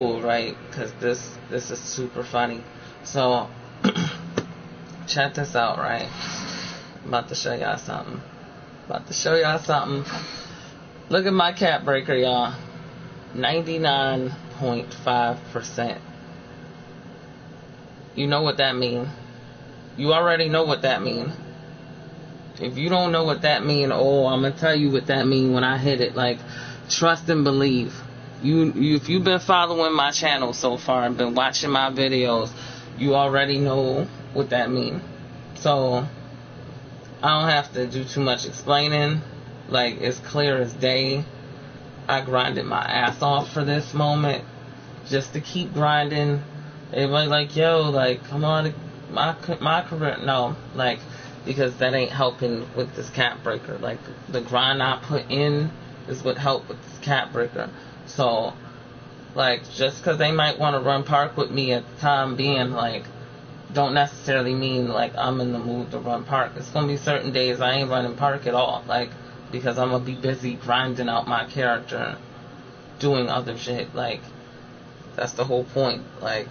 cool, right? Because this this is super funny. So check this out, right? I'm about to show y'all something. About to show y'all something. Look at my cap breaker, y'all. 99.5%. You know what that mean? You already know what that mean. If you don't know what that mean, oh, I'm gonna tell you what that mean when I hit it. Like, trust and believe. You, you, if you've been following my channel so far and been watching my videos, you already know what that mean. So, I don't have to do too much explaining. Like, it's clear as day. I grinded my ass off for this moment just to keep grinding. Everybody like, yo, like, come on, my my career. No, like, because that ain't helping with this cap breaker. Like, the grind I put in is what helped with this cap breaker. So, like, just because they might want to run park with me at the time being, like, don't necessarily mean, like, I'm in the mood to run park. It's going to be certain days I ain't running park at all. Like, because I'm going to be busy grinding out my character, doing other shit. Like, that's the whole point. Like,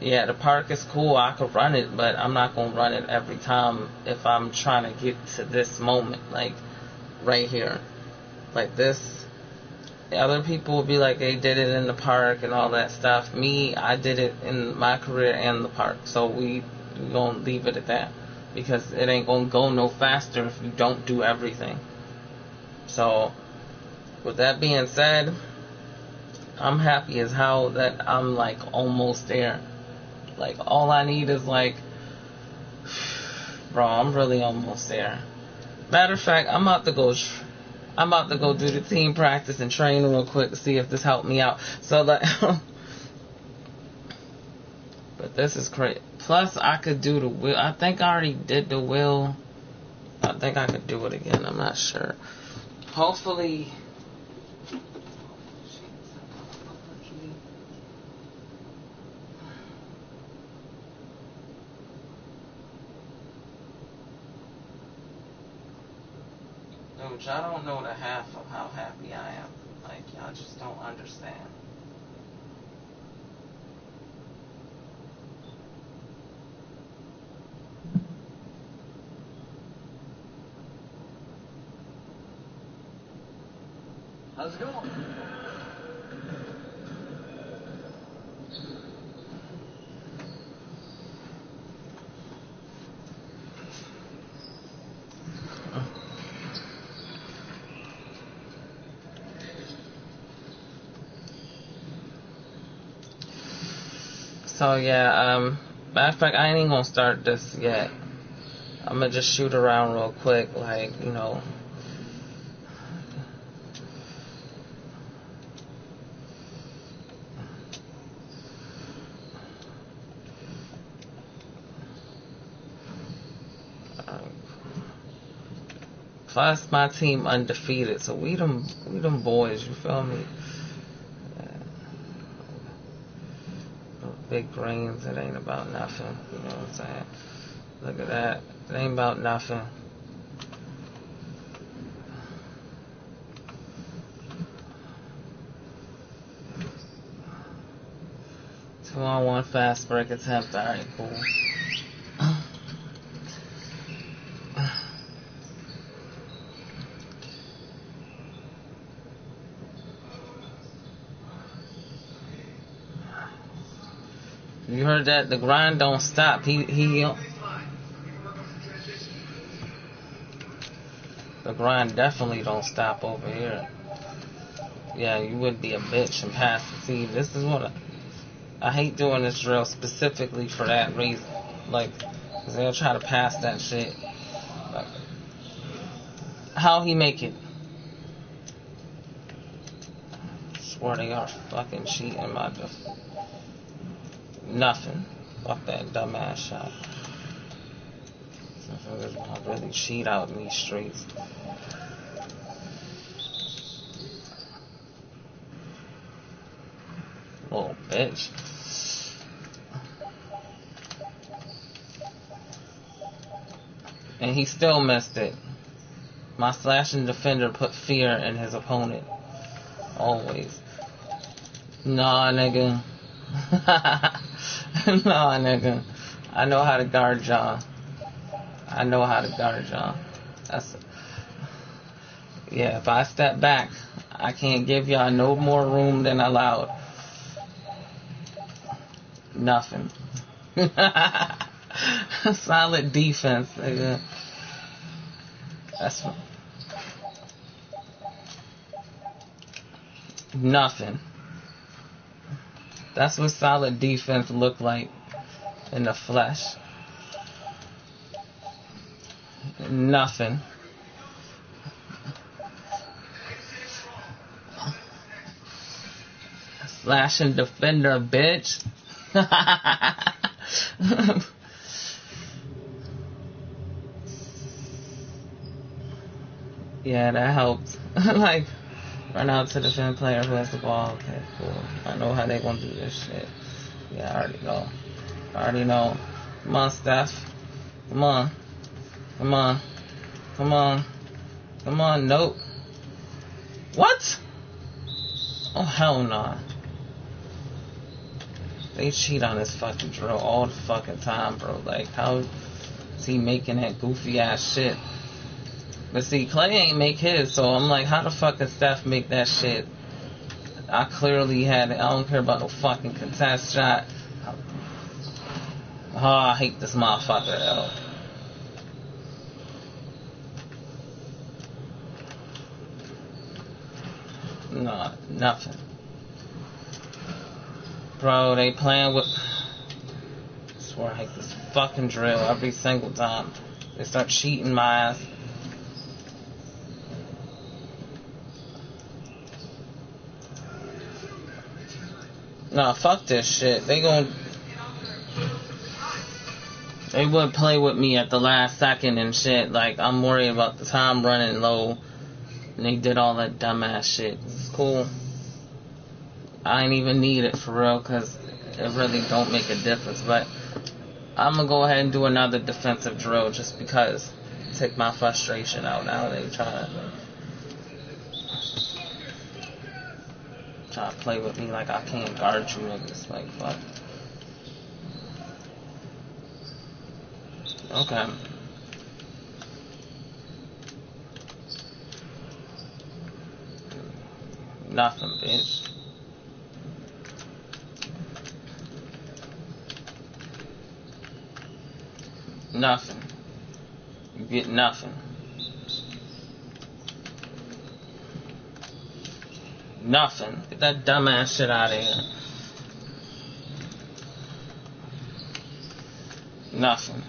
yeah, the park is cool. I could run it, but I'm not going to run it every time if I'm trying to get to this moment. Like, right here. Like, this other people will be like they did it in the park and all that stuff. Me, I did it in my career and the park. So we we gonna leave it at that because it ain't gonna go no faster if you don't do everything. So with that being said, I'm happy as hell that I'm like almost there. Like all I need is like, bro, I'm really almost there. Matter of fact, I'm about to go. I'm about to go do the team practice and train real quick to see if this helped me out. So like, but this is great. Plus, I could do the wheel. I think I already did the wheel. I think I could do it again. I'm not sure. Hopefully. Dude, y'all don't know the half of how happy I am. Like, y'all just don't understand. How's it going? So yeah, um, matter of fact, I ain't even gonna start this yet. I'm gonna just shoot around real quick, like you know. Plus, my team undefeated, so we them we them boys. You feel me? Big brains. It ain't about nothing. You know what I'm saying? Look at that. It ain't about nothing. Two on one fast break attempt. Alright, cool. You heard that? The grind don't stop. He he. The grind definitely don't stop over here. Yeah, you would be a bitch and pass the seed. This is what I, I hate doing this drill specifically for that reason. Like, cause they'll try to pass that shit. Like, how he make it? I swear they are fucking cheating my. Nothing. Fuck that dumbass shot. Motherfuckers want to really cheat out in these streets. Little bitch. And he still missed it. My slashing defender put fear in his opponent. Always. Nah, nigga. nah, nigga. I know how to guard y'all. I know how to guard y'all. That's yeah. If I step back, I can't give y'all no more room than allowed. Nothing. Solid defense, nigga. That's nothing. That's what solid defense look like in the flesh. Nothing. Slashing defender, bitch. yeah, that helped. like, run out to the defend player who has the ball. Okay, cool. I know how they gonna do this shit. Yeah, I already know. I already know. Come on, Steph. Come on. Come on. Come on. Come on. Nope. What? Oh, hell no. Nah. They cheat on this fucking drill all the fucking time, bro. Like, how is he making that goofy ass shit? But see, Clay ain't make his, so I'm like, how the fuck did Steph make that shit? I clearly had it. I don't care about no fucking contest shot. Oh, I hate this motherfucker, though. No, nothing. Bro, they playing with. I swear I hate this fucking drill every single time. They start cheating my ass. Nah, fuck this shit. They gon' They would play with me at the last second and shit. Like, I'm worried about the time running low. And they did all that dumbass shit. It's cool. I ain't even need it for real because it really don't make a difference. But I'm gonna go ahead and do another defensive drill just because. Take my frustration out now. They trying to try to play with me like I can't guard you niggas. Like fuck. Okay. Nothing, bitch. Nothing. You get nothing. Nothing. Get that dumbass shit out of here. Nothing.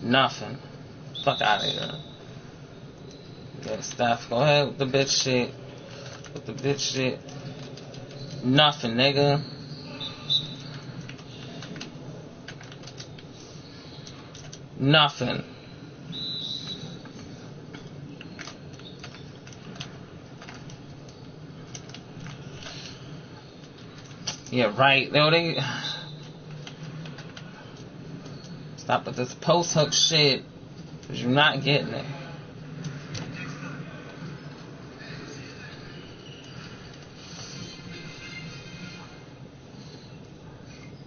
Nothing. Fuck out of here. Yeah, Steph, go ahead with the bitch shit. With the bitch shit. Nothing, nigga. Nothing. Yeah, right. No, they stop with this post hook shit. Cause you're not getting it.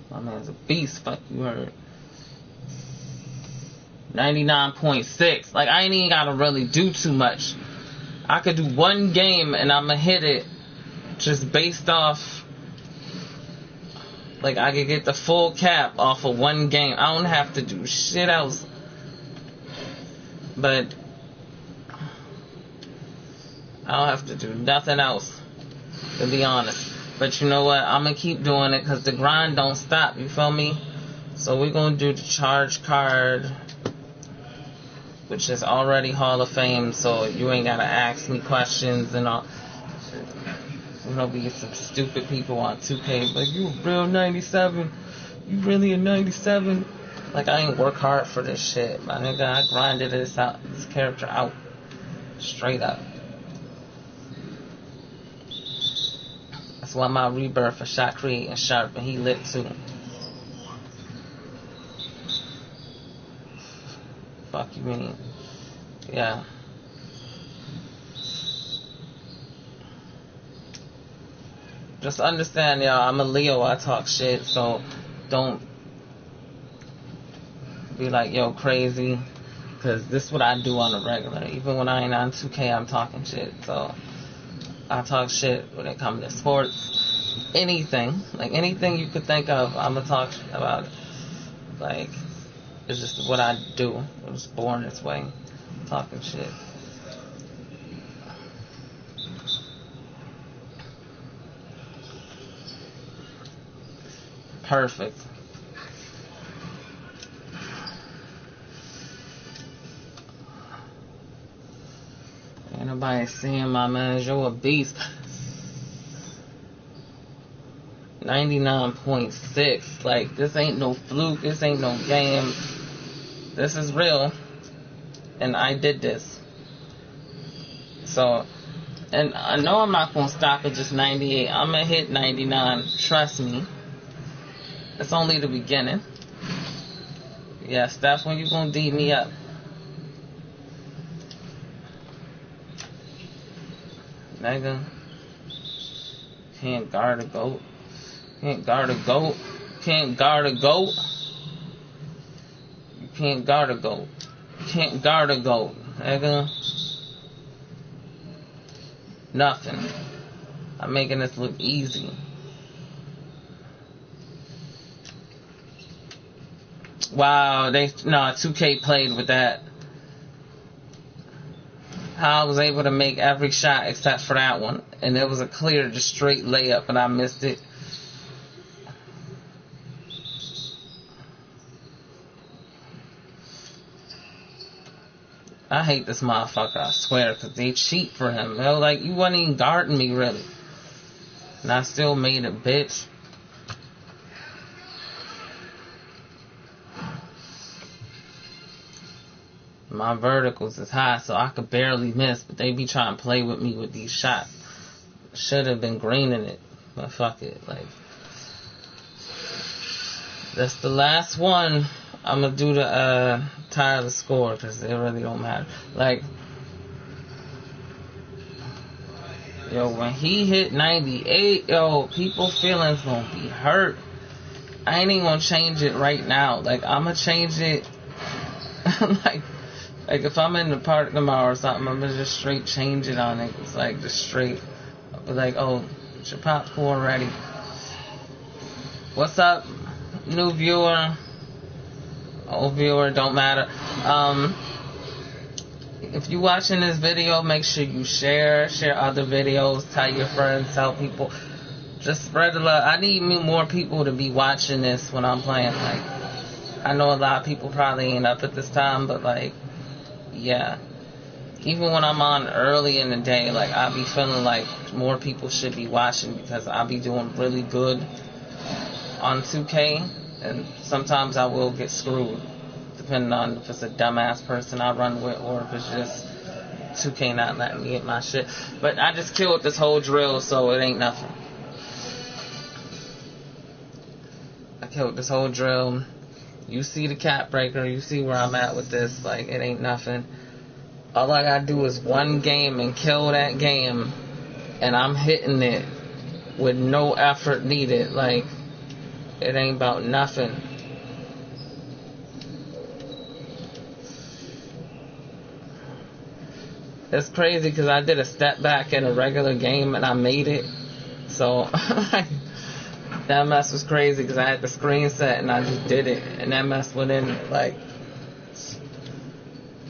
My man's a beast. Fuck you heard. 99.6. Like, I ain't even gotta really do too much. I could do one game and I'ma hit it just based off. Like, I could get the full cap off of one game. I don't have to do shit else. But. I don't have to do nothing else. To be honest. But you know what? I'm gonna keep doing it because the grind don't stop. You feel me? So we're gonna do the charge card which is already Hall of Fame, so you ain't gotta ask me questions and all. There'll be some stupid people on 2K, like, you a real 97? You really a 97? Like, I ain't work hard for this shit, my nigga. I grinded this out, this character out. Straight up. That's why my rebirth for Shot Creed and Sharp, and he lit too. Mean? Yeah. Just understand, y'all. I'm a Leo. I talk shit, so don't be like, yo, crazy. Because this is what I do on a regular. Even when I ain't on 2K, I'm talking shit. So I talk shit when it comes to sports. Anything. Like anything you could think of, I'm going to talk about it. Like, it's just what I do. I was born this way. Talking shit. Perfect. Ain't nobody seeing my man. You're a beast. 99.6. Like, this ain't no fluke. This ain't no game. This is real. And I did this. So, and I know I'm not going to stop at just 98. I'm going to hit 99. Trust me. It's only the beginning. Yes, that's when you're going to beat me up. Nigga. Can't guard a goat. Can't guard a goat. Can't guard a goat. Can't guard a goat. Can't guard a goat. Nigga. Nothing. I'm making this look easy. Wow, they no 2K played with that. How I was able to make every shot except for that one, and it was a clear, just straight layup, and I missed it. I hate this motherfucker, I swear, because they cheat for him. They're like, you wasn't even guarding me, really. And I still made it, bitch. My verticals is high, so I could barely miss, but they be trying to play with me with these shots. Should have been greening it, but fuck it. Like, that's the last one. I'm gonna do the uh, the score because it really don't matter. Like, yo, when he hit 98, yo, people feelings gonna be hurt. I ain't even gonna change it right now. Like, I'm gonna change it. like, like if I'm in the park tomorrow or something, I'm gonna just straight change it on it. It's like just straight, like, oh, it's your popcorn ready. What's up, new viewer? Old viewer, don't matter. Um, if you're watching this video, make sure you share, share other videos, tell your friends, tell people. Just spread the love. I need more people to be watching this when I'm playing. Like, I know a lot of people probably ain't up at this time, but like, yeah. Even when I'm on early in the day, like I be feeling like more people should be watching because I be doing really good on 2K and sometimes I will get screwed, depending on if it's a dumbass person I run with or if it's just 2K not letting me get my shit. But I just killed this whole drill, so it ain't nothing. I killed this whole drill. You see the cap breaker, you see where I'm at with this, like it ain't nothing. All I gotta do is one game and kill that game, and I'm hitting it with no effort needed. Like, it ain't about nothing. It's crazy because I did a step back in a regular game and I made it. So that mess was crazy because I had the screen set and I just did it, and that mess went in like.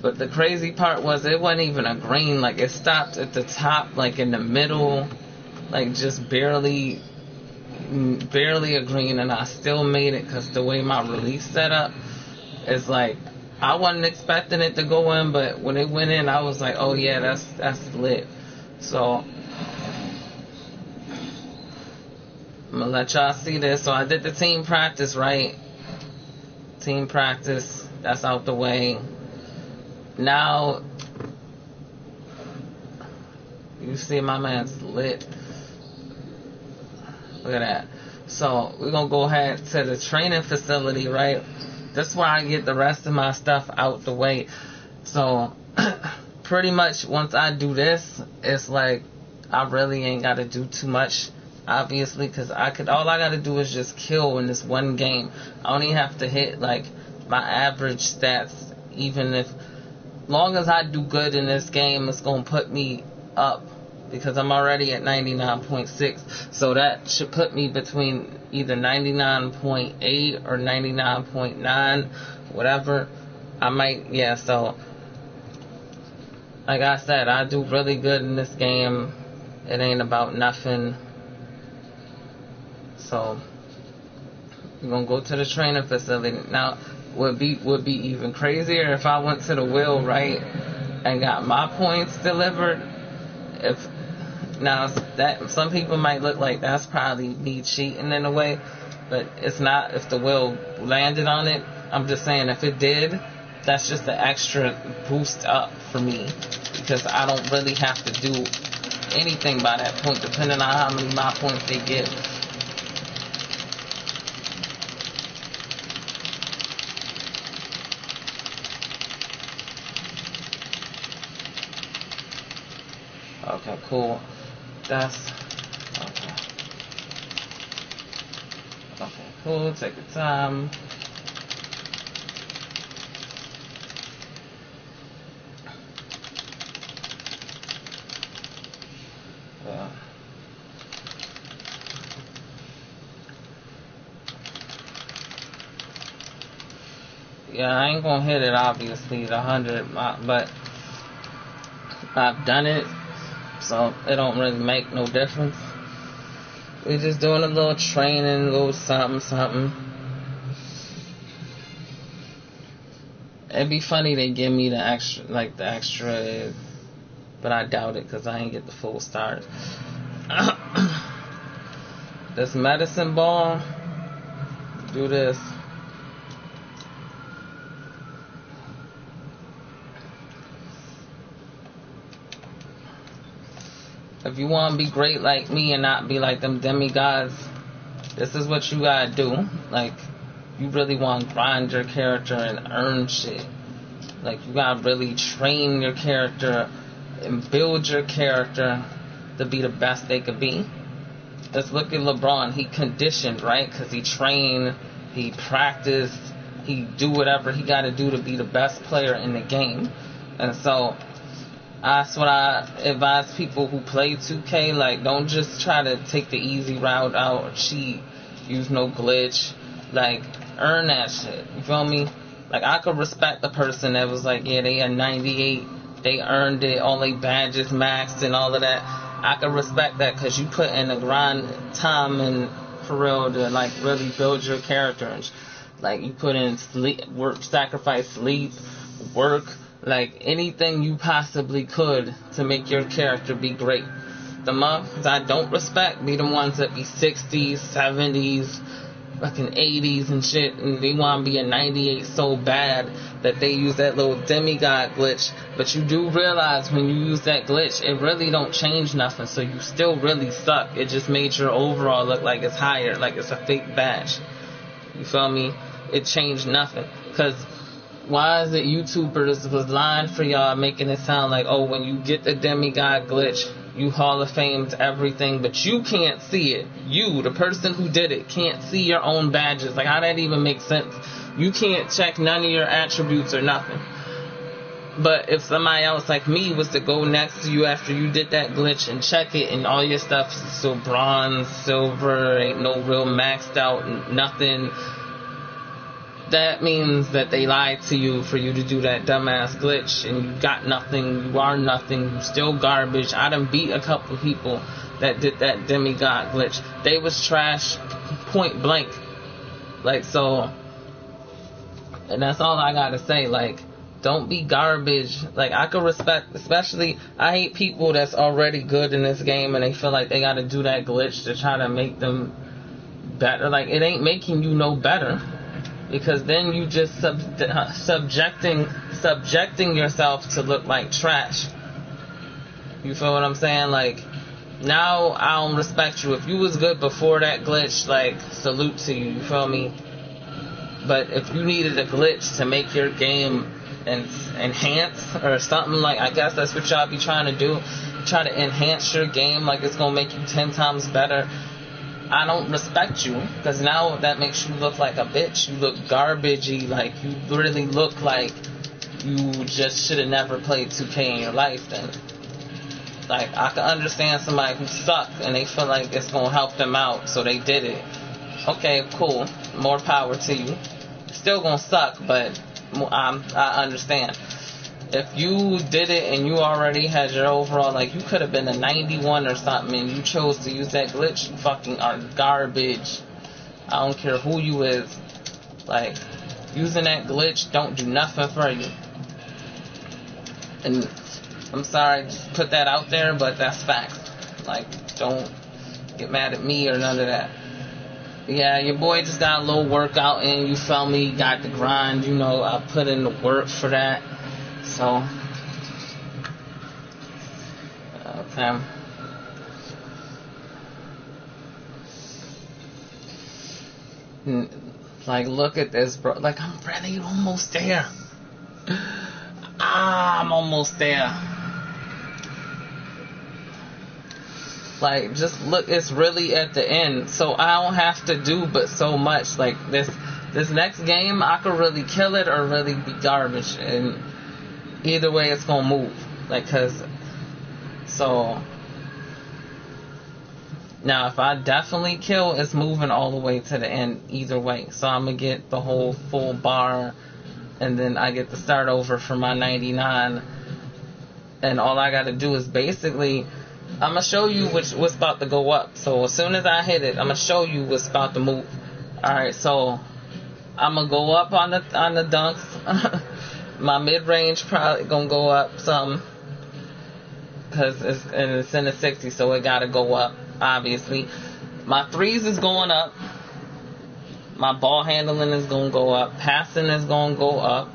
But the crazy part was it wasn't even a green. Like it stopped at the top, like in the middle, like just barely barely a green and I still made it because the way my release set up is like I wasn't expecting it to go in, but when it went in, I was like, oh yeah, that's that's lit. So I'm gonna let y'all see this. So I did the team practice right. Team practice, that's out the way. Now you see my man's lit. Look at that. So we're gonna go ahead to the training facility, right? that's why I get the rest of my stuff out the way. So pretty much once I do this, it's like I really ain't got to do too much. Obviously, because I could all I got to do is just kill in this one game. I only have to hit like my average stats, even if long as I do good in this game, it's gonna put me up because I'm already at 99.6. So that should put me between either 99.8 or 99.9, whatever. I might, yeah, so like I said, I do really good in this game. It ain't about nothing. So we're gonna go to the training facility. Now would be would be even crazier if I went to the wheel right and got my points delivered. If now that some people might look like that's probably me cheating in a way, but it's not. If the wheel landed on it, I'm just saying if it did, that's just an extra boost up for me because I don't really have to do anything by that point, depending on how many my points they give. Okay, cool. That's okay. Okay, cool. Take your time. Yeah. Yeah, I ain't gonna hit it obviously the hundred, uh, but I've done it, so it don't really make no difference. We're just doing a little training, a little something, something. It'd be funny they give me the extra, like the extra, but I doubt it because I ain't get the full start. this medicine ball, do this. If you want to be great like me and not be like them demigods, this is what you gotta do. Like, you really want to grind your character and earn shit. Like, you gotta really train your character and build your character to be the best they could be. Let's look at LeBron. He conditioned, right? Because he trained, he practiced, he do whatever he got to do to be the best player in the game. And so that's what I advise people who play 2K. Like, don't just try to take the easy route out or cheat. Use no glitch. Like, earn that shit. You feel me? Like, I could respect the person that was like, yeah, they had 98. They earned it. All they badges maxed and all of that. I could respect that because you put in the grind time and for real to like really build your character. And, like, you put in sleep, work, sacrifice sleep, work like anything you possibly could to make your character be great. The motherfuckers I don't respect be the ones that be 60s, 70s, fucking 80s and shit, and they want to be a 98 so bad that they use that little demigod glitch. But you do realize when you use that glitch, it really don't change nothing, so you still really suck. It just made your overall look like it's higher, like it's a fake badge. You feel me? It changed nothing. Because why is it YouTubers was lying for y'all, making it sound like, oh, when you get the demigod glitch, you Hall of Famed everything, but you can't see it. You, the person who did it, can't see your own badges. Like, how that even make sense? You can't check none of your attributes or nothing. But if somebody else like me was to go next to you after you did that glitch and check it, and all your stuff is still bronze, silver, ain't no real maxed out, nothing that means that they lied to you for you to do that dumbass glitch and you got nothing, you are nothing, you still garbage. I done beat a couple people that did that demigod glitch. They was trash point blank. Like so and that's all I gotta say, like don't be garbage. Like I could respect especially I hate people that's already good in this game and they feel like they gotta do that glitch to try to make them better. Like it ain't making you no better because then you just sub- subjecting subjecting yourself to look like trash. You feel what I'm saying? Like now I don't respect you. If you was good before that glitch, like salute to you. You feel me? But if you needed a glitch to make your game en- enhance or something like, I guess that's what y'all be trying to do, try to enhance your game like it's gonna make you ten times better. I don't respect you because now that makes you look like a bitch. You look garbagey, like you really look like you just should have never played 2K in your life. Then, like I can understand somebody who sucked and they feel like it's gonna help them out, so they did it. Okay, cool. More power to you. Still gonna suck, but I'm, I understand. If you did it and you already had your overall, like you could have been a 91 or something, and you chose to use that glitch, you fucking are garbage. I don't care who you is. Like using that glitch don't do nothing for you. And I'm sorry, just put that out there, but that's facts. Like don't get mad at me or none of that. Yeah, your boy just got a little workout in, you felt me, got the grind, you know, I put in the work for that. So, okay. Like, look at this, bro. Like, I'm really almost there. Ah, I'm almost there. Like, just look, it's really at the end. So I don't have to do but so much. Like, this, this next game, I could really kill it or really be garbage. And either way, it's gonna move. Like, cause, so, now if I definitely kill, it's moving all the way to the end either way. So I'm gonna get the whole full bar, and then I get to start over for my 99. And all I gotta do is basically, I'm gonna show you which what's about to go up. So as soon as I hit it, I'm gonna show you what's about to move. All right, so I'm gonna go up on the on the dunks. my mid range probably gonna go up some because it's it's in the 60s, so it gotta go up obviously. My threes is going up. My ball handling is gonna go up. Passing is gonna go up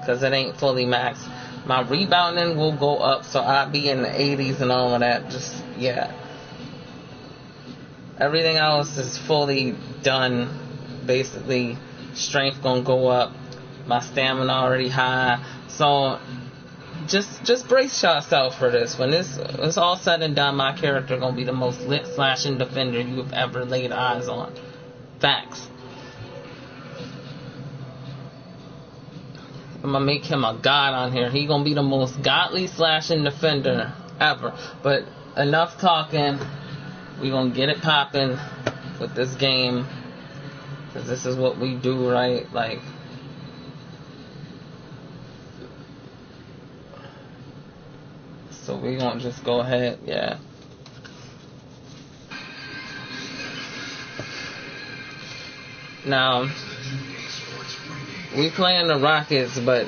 because it ain't fully maxed. My rebounding will go up, so I'll be in the 80s and all of that. Just yeah. Everything else is fully done. Basically, strength gonna go up my stamina already high. So just just brace yourself for this. When this it's all said and done, my character gonna be the most lit slashing defender you've ever laid eyes on. Facts. I'm gonna make him a god on here. He gonna be the most godly slashing defender ever. But enough talking. We gonna get it popping with this game. Cause this is what we do, right? Like So we gonna just go ahead, yeah. Now we playing the Rockets, but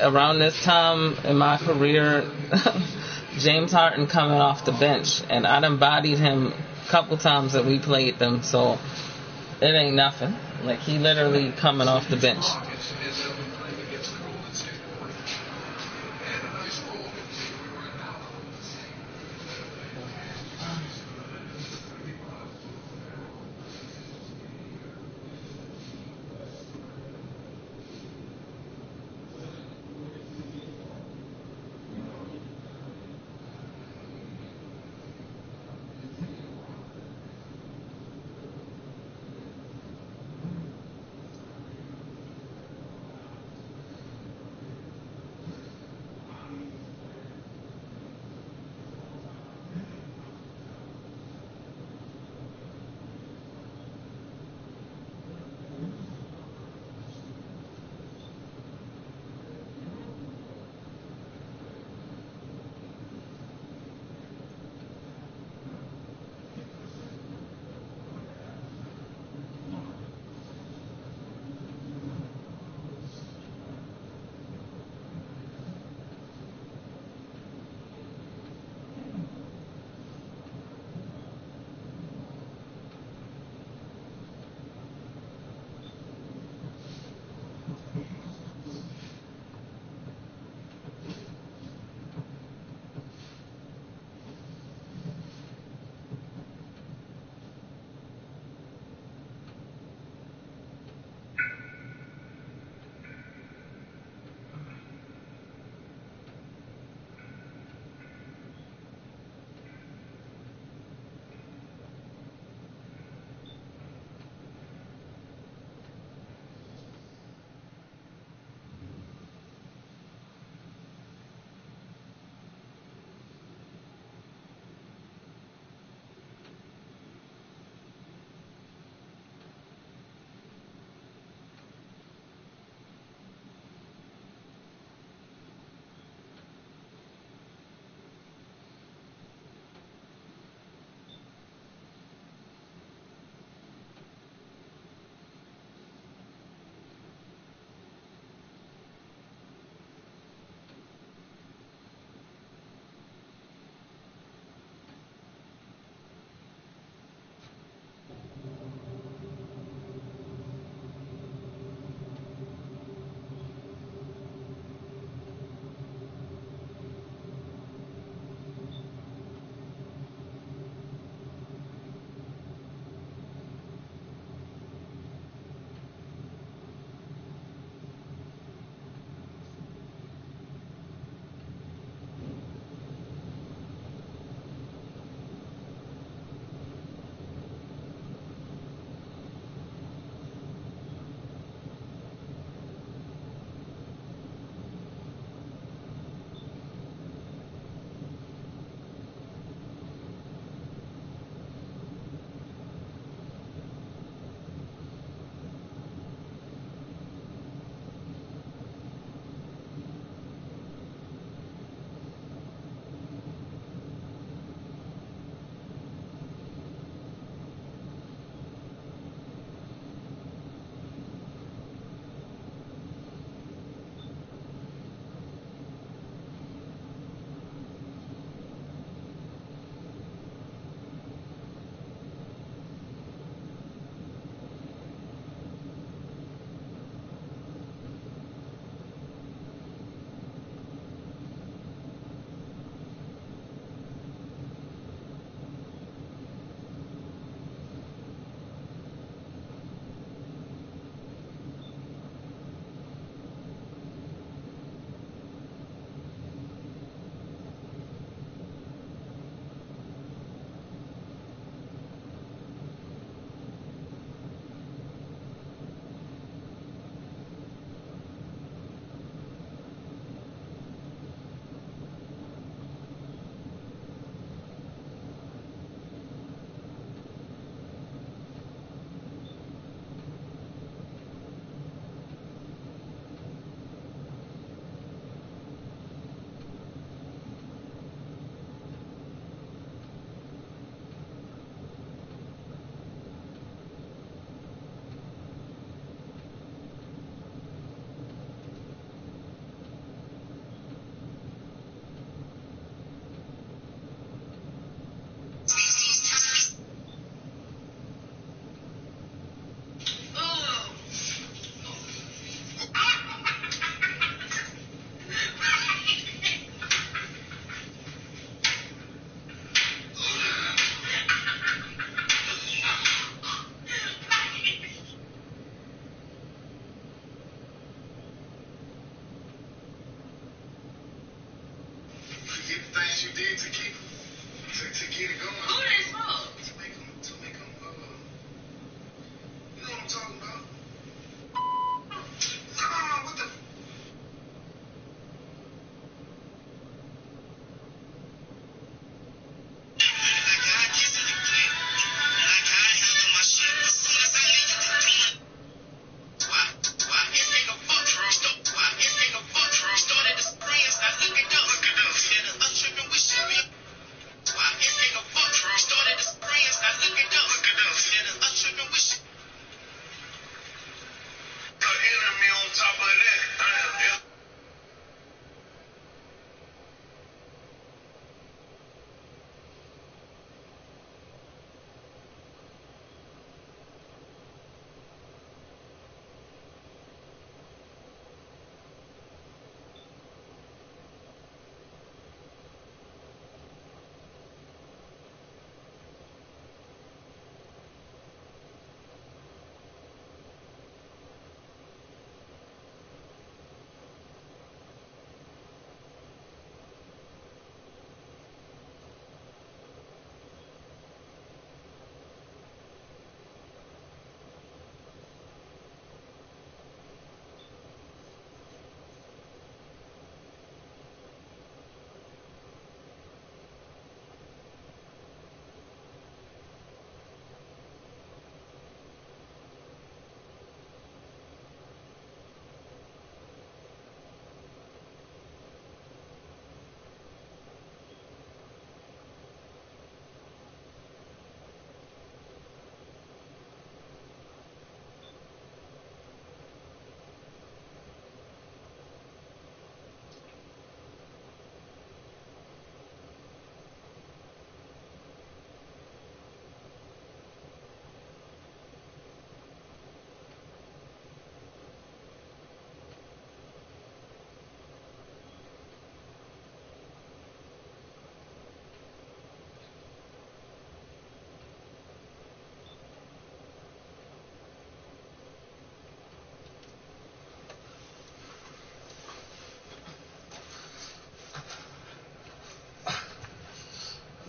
around this time in my career, James Harden coming off the bench, and I done bodied him a couple times that we played them, so it ain't nothing. Like he literally coming off the bench.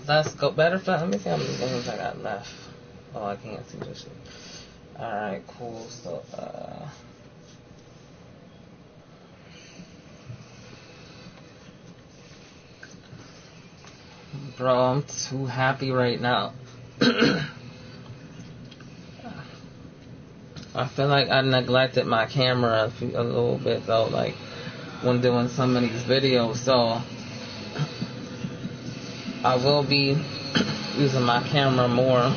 Let's go. Better fact, let me see how many games I got left. Oh, I can't see this shit. Alright, cool. So, uh. Bro, I'm too happy right now. I feel like I neglected my camera a little bit though, like when doing some of these videos. So I will be using my camera more.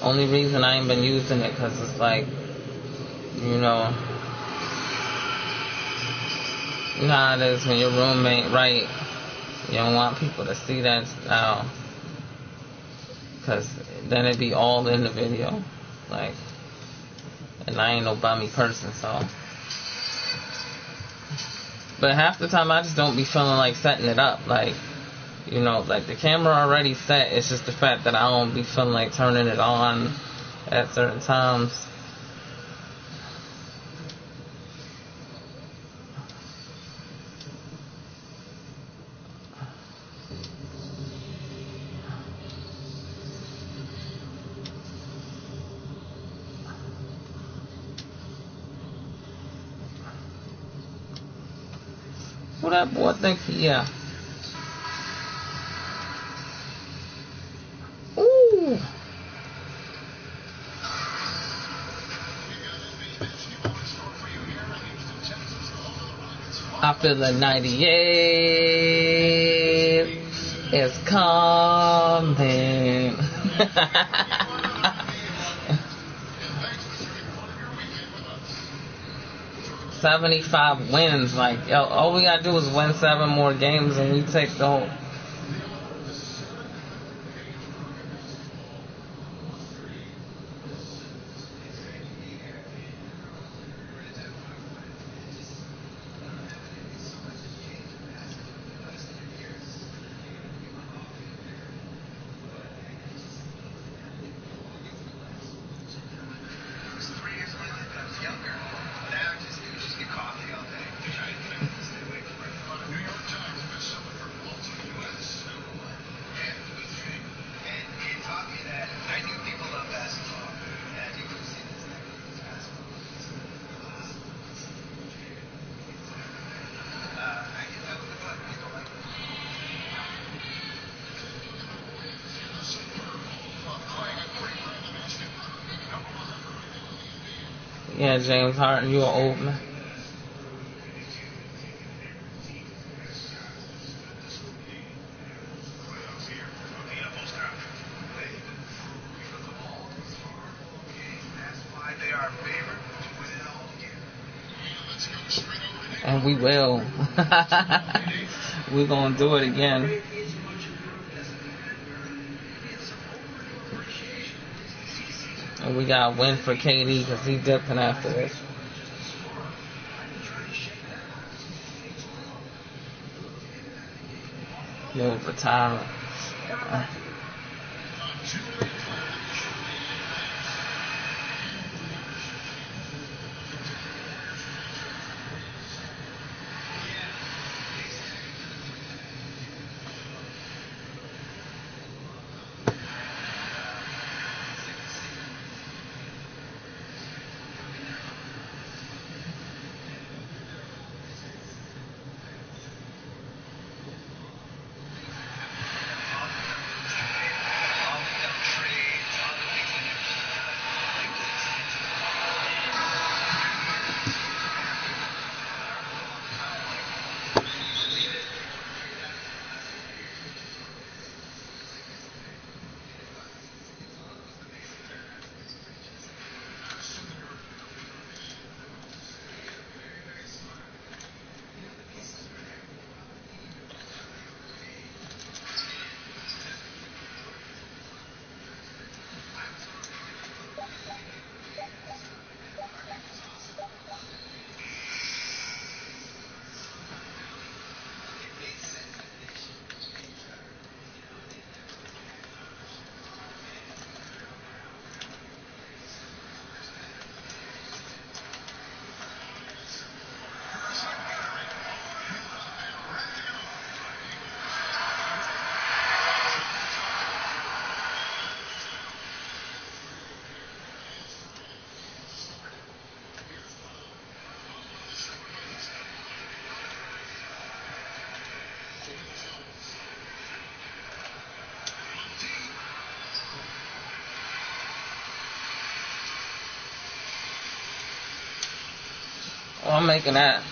Only reason I ain't been using it because it's like, you know, you know how it is when your roommate right. You don't want people to see that style. Because then it'd be all in the video. Like, and I ain't no bummy person, so. But half the time I just don't be feeling like setting it up. Like, you know, like the camera already set. It's just the fact that I don't be feeling like turning it on at certain times. What that boy think yeah. Ooh. I feel the 98 is coming. 75 wins. Like, yo, all we gotta do is win seven more games and we take the whole. Yeah, James Harden, you an old man. And we will. We're gonna do it again. And we got a win for KD because he dipping after this. Retirement. Oh, I'm making that.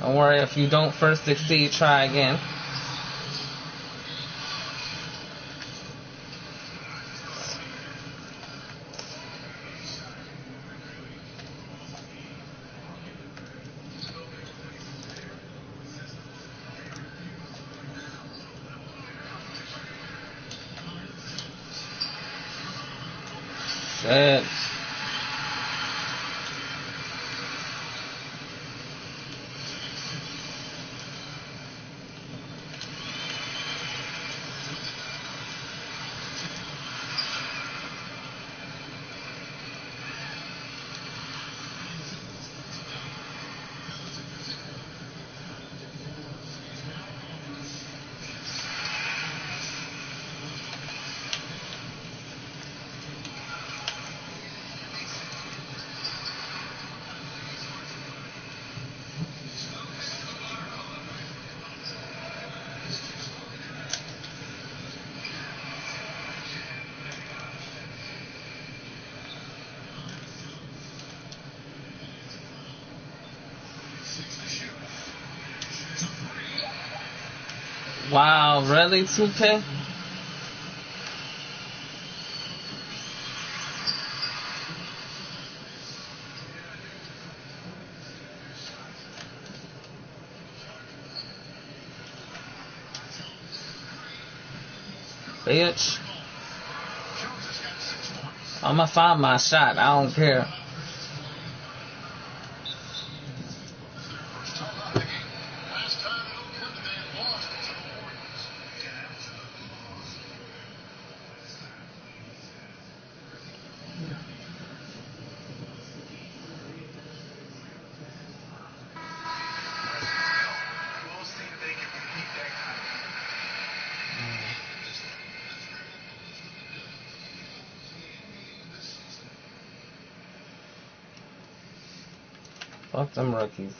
Don't worry, if you don't first succeed, try again. Shit. Wow, really, 2K? Bitch. I'ma find my shot. I don't care. Them rookies.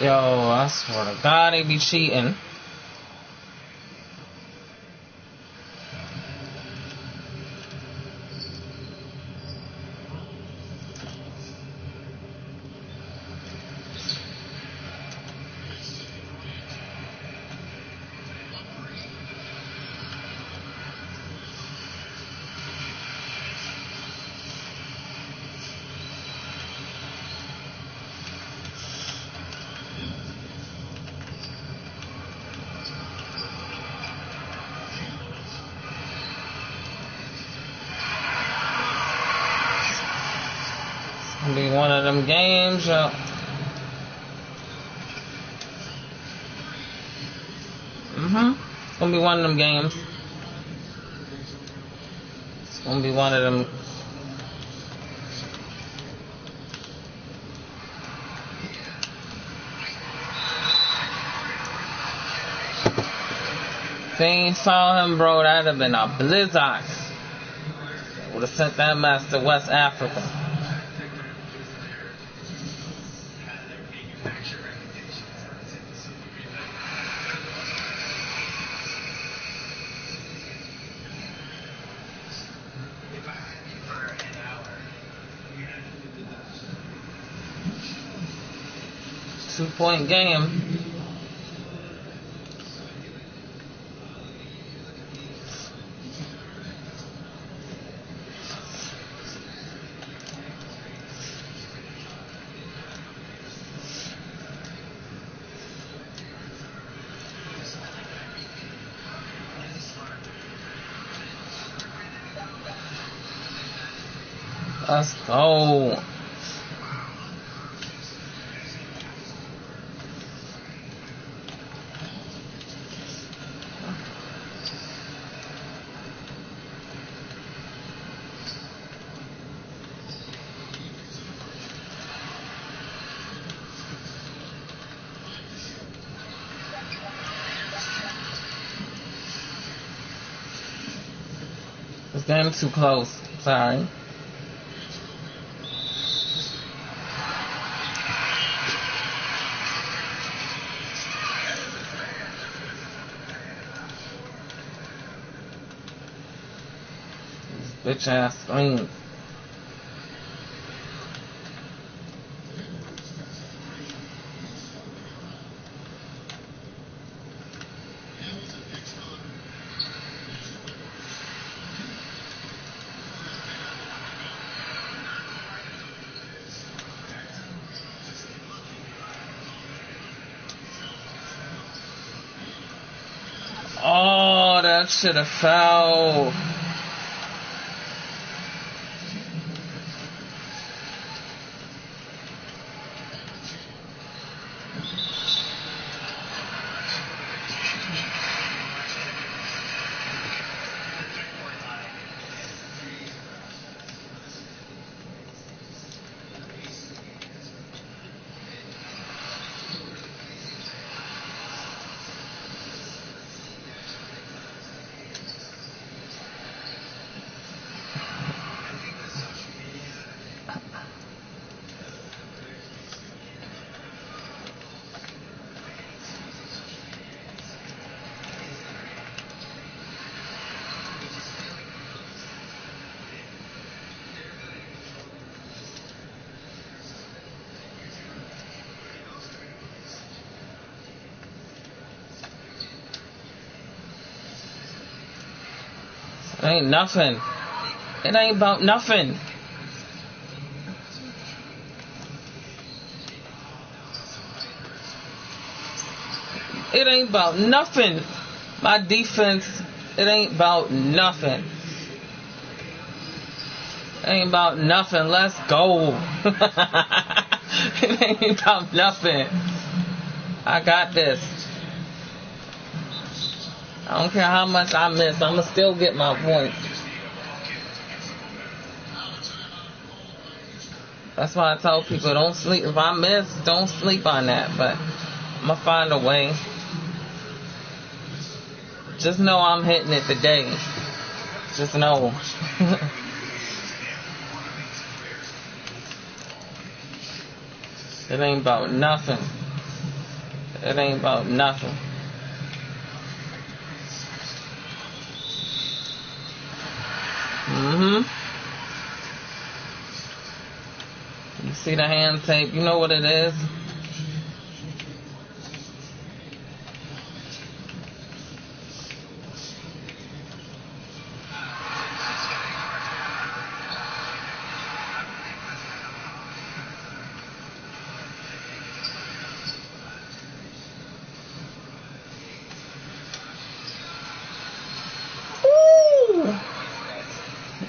Yo, I swear to God, they be cheating. Gonna be one of them games, yo. Mhm. It's gonna be one of them games. It's gonna be one of them. If they ain't saw him, bro, that'd have been a blizzard. Would have sent that mess to West Africa. Two point game. Let's go. This too close. Sorry. Screen. Oh, that should have fell. Ain't nothing. It ain't about nothing. It ain't about nothing. My defense, it ain't about nothing. Ain't about nothing. Let's go. it ain't about nothing. I got this. I don't care how much I miss. I'ma still get my points. That's why I tell people don't sleep. If I miss, don't sleep on that. But I'ma find a way. Just know I'm hitting it today. Just know. it ain't about nothing. It ain't about nothing. Mm-hmm. You see the hand tape, you know what it is?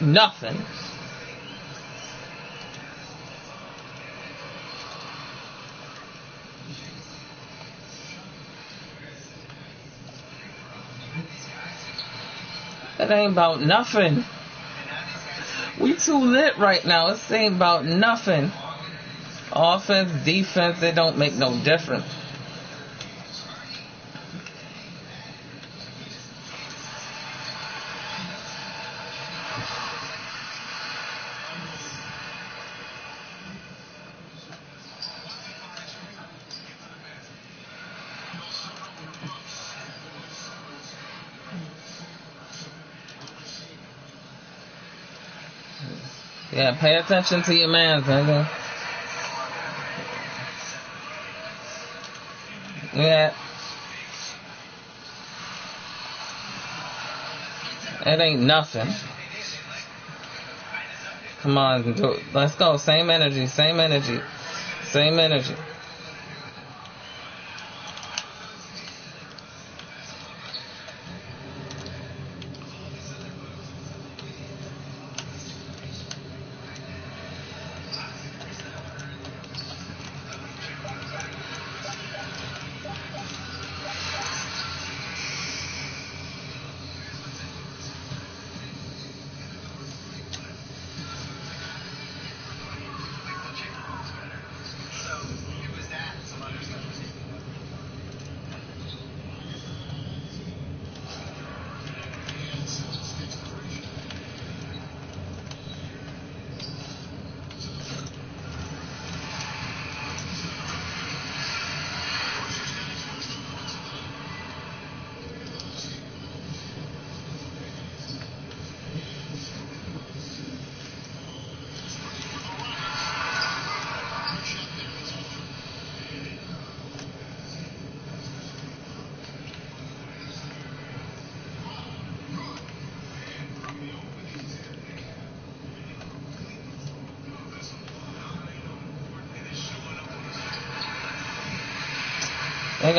Nothing. It ain't about nothing. We too lit right now. It ain't about nothing. Offense, defense, it don't make no difference. Pay attention to your man, nigga. Yeah. It ain't nothing. Come on, do let's go. Same energy, same energy, same energy.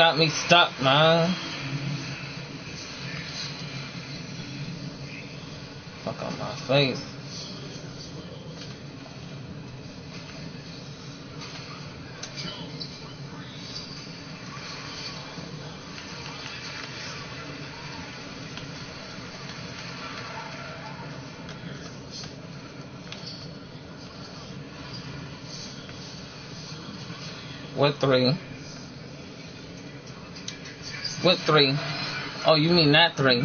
Got me stuck, man. Fuck on my face. What three? What three? Oh, you mean that three?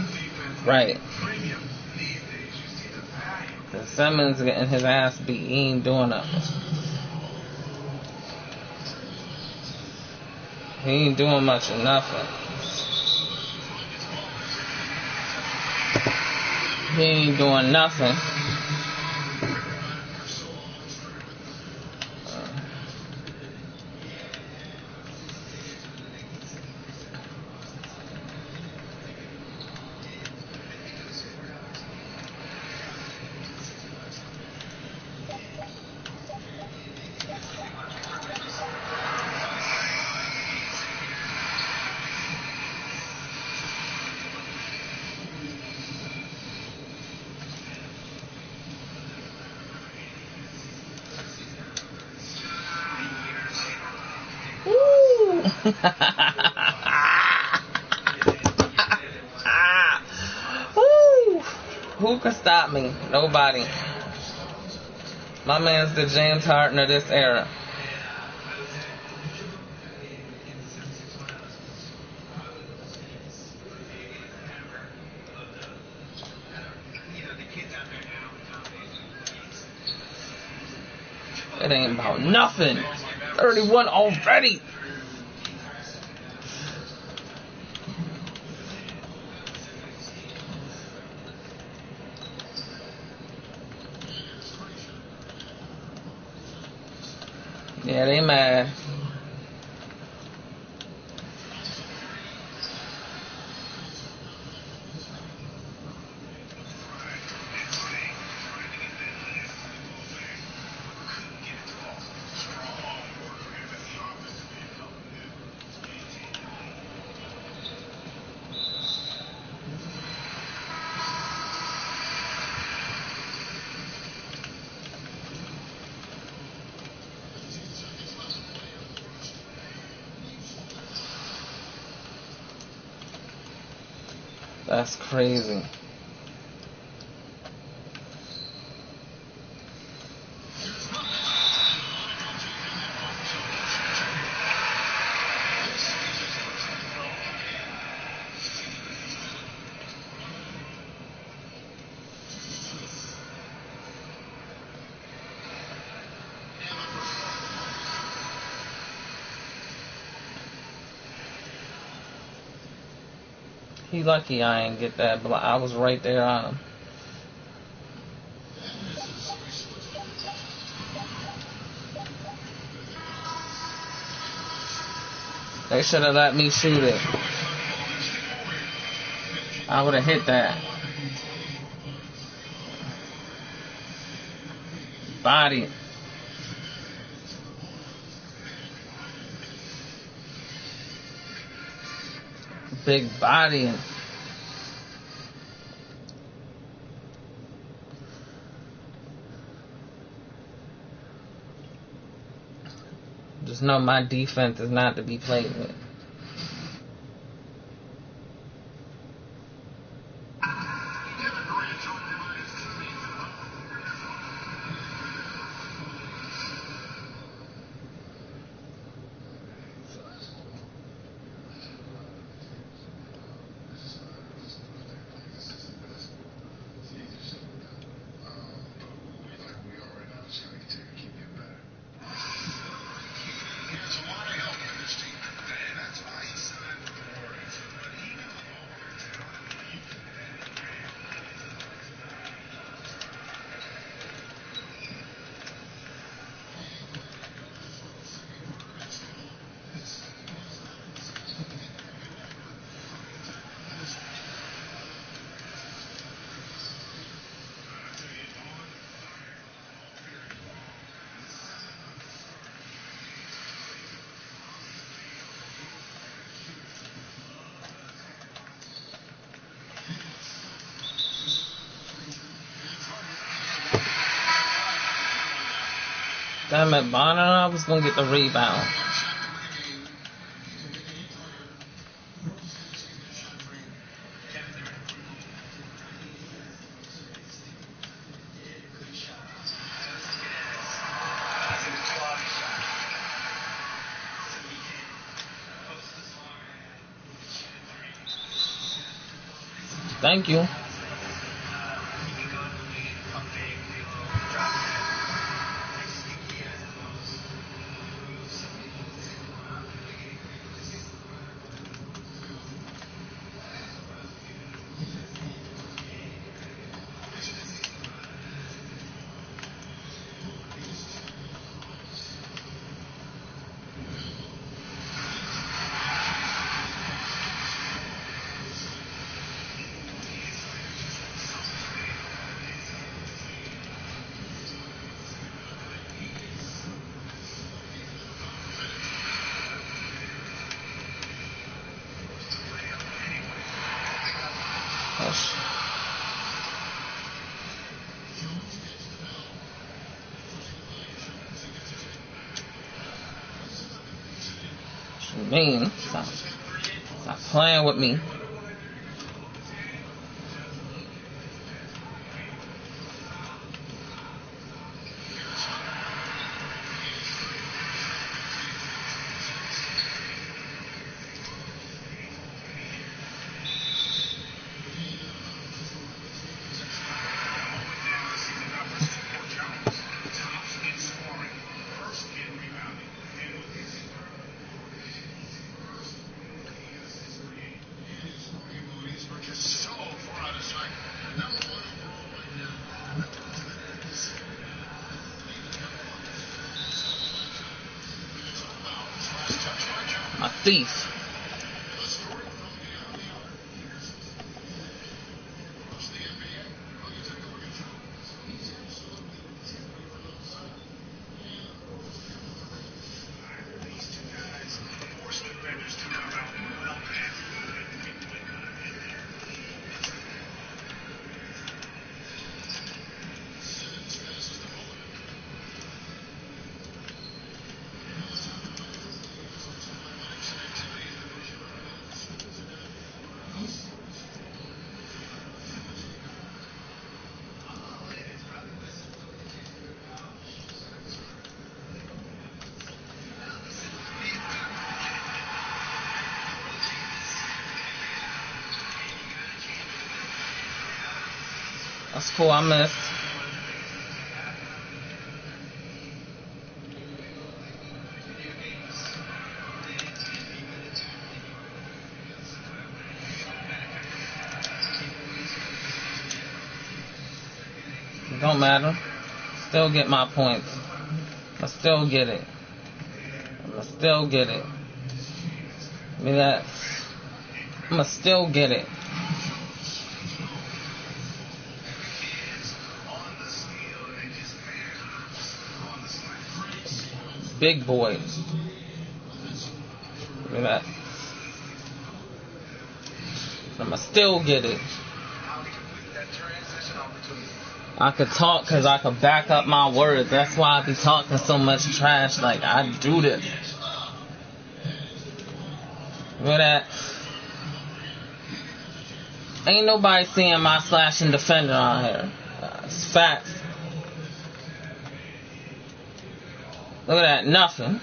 Right. Cause Simmons getting his ass beat. He ain't doing nothing. He ain't doing much of nothing. He ain't doing nothing. Woo! Woo! Who can stop me? Nobody. My man's the James Harden of this era. It ain't about nothing. 31 already. Yeah, they mad. That's crazy. Lucky I ain't get that but I was right there on him. They should have let me shoot it. I would have hit that. Body. Big body. Know my defense is not to be played with. It, Bonner, I was gonna get the rebound. Thank you. Mean? Stop, stop playing with me. Thief. Don't matter. Still get my points. I still get it. I still get it. I mean that. I'ma still get it. Big boy. Look at that. I'ma still get it. I could talk because I could back up my words. That's why I be talking so much trash. Like, I do this. Look at that. Ain't nobody seeing my slashing defender on here. It's facts. Look at that. Nothing.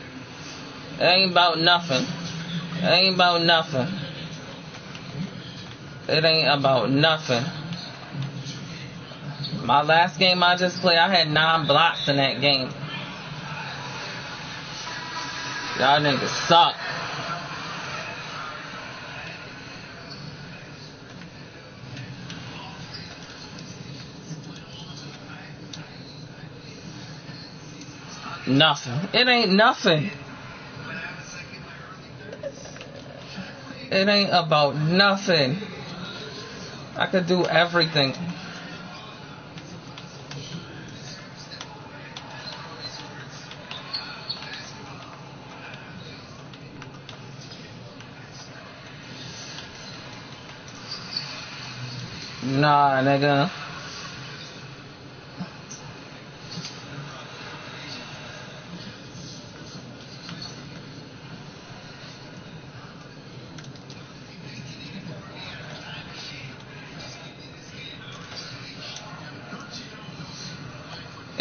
It ain't about nothing. It ain't about nothing. It ain't about nothing. My last game I just played, I had nine blocks in that game. Y'all niggas suck. Nothing. It ain't nothing. It ain't about nothing. I could do everything. Nah, nigga.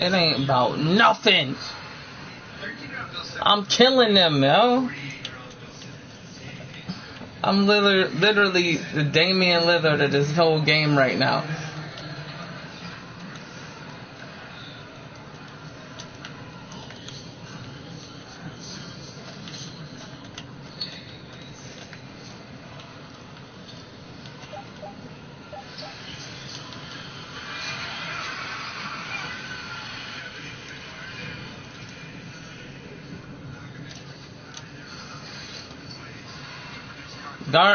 It ain't about nothing. I'm killing them, yo. I'm literally, literally the Damian Lillard of this whole game right now.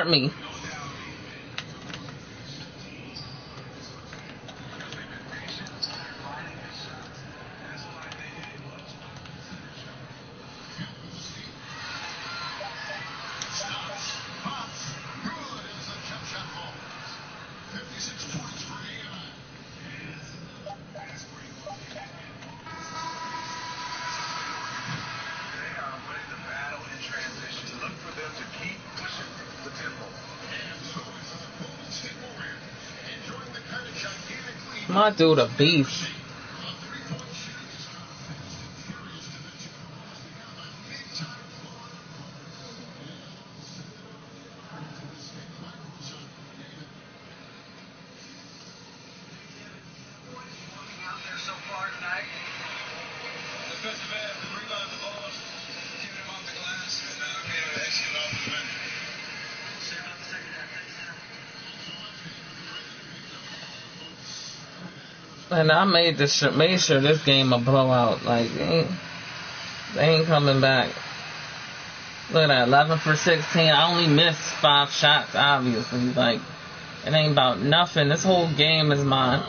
Me. My dude a beast. And I made this made sure this game a blowout. Like they ain't, they ain't coming back. Look at that, 11 for 16. I only missed five shots, obviously. Like, it ain't about nothing. This whole game is mine.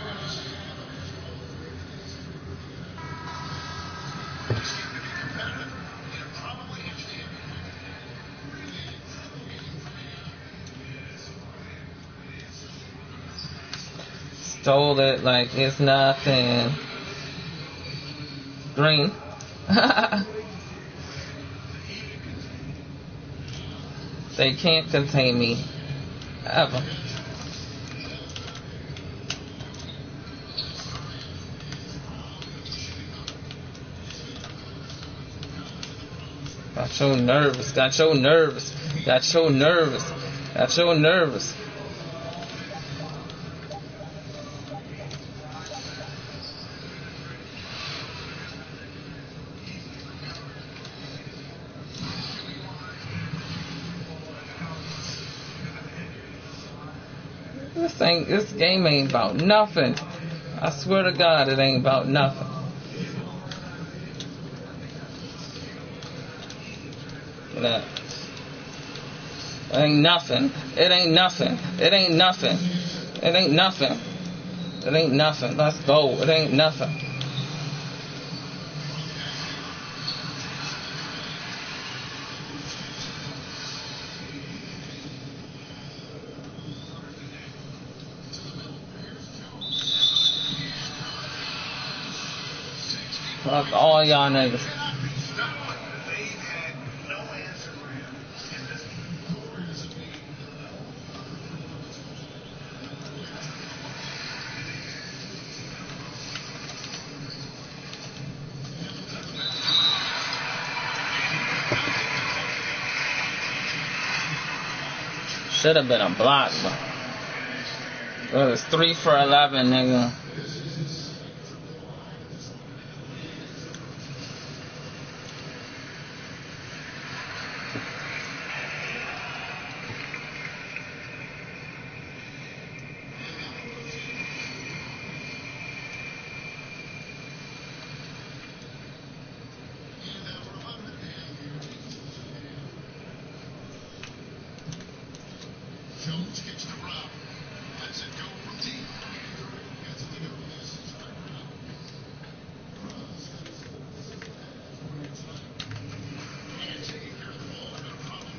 Stole it like it's nothing. Green. they can't contain me. Ever. Got you nervous, got you nervous, got you nervous, got you nervous. This game ain't about nothing. I swear to God, it ain't about nothing. That ain't nothing. It ain't nothing. It ain't nothing. It ain't nothing. It ain't nothing. Let's go. It ain't nothing. Fuck all y'all niggas. Should have been a block, but it was three for eleven, nigga. Jones gets the rob. Lets it go from deep. Gets it to the strike route. And taking care of the ball, no problem.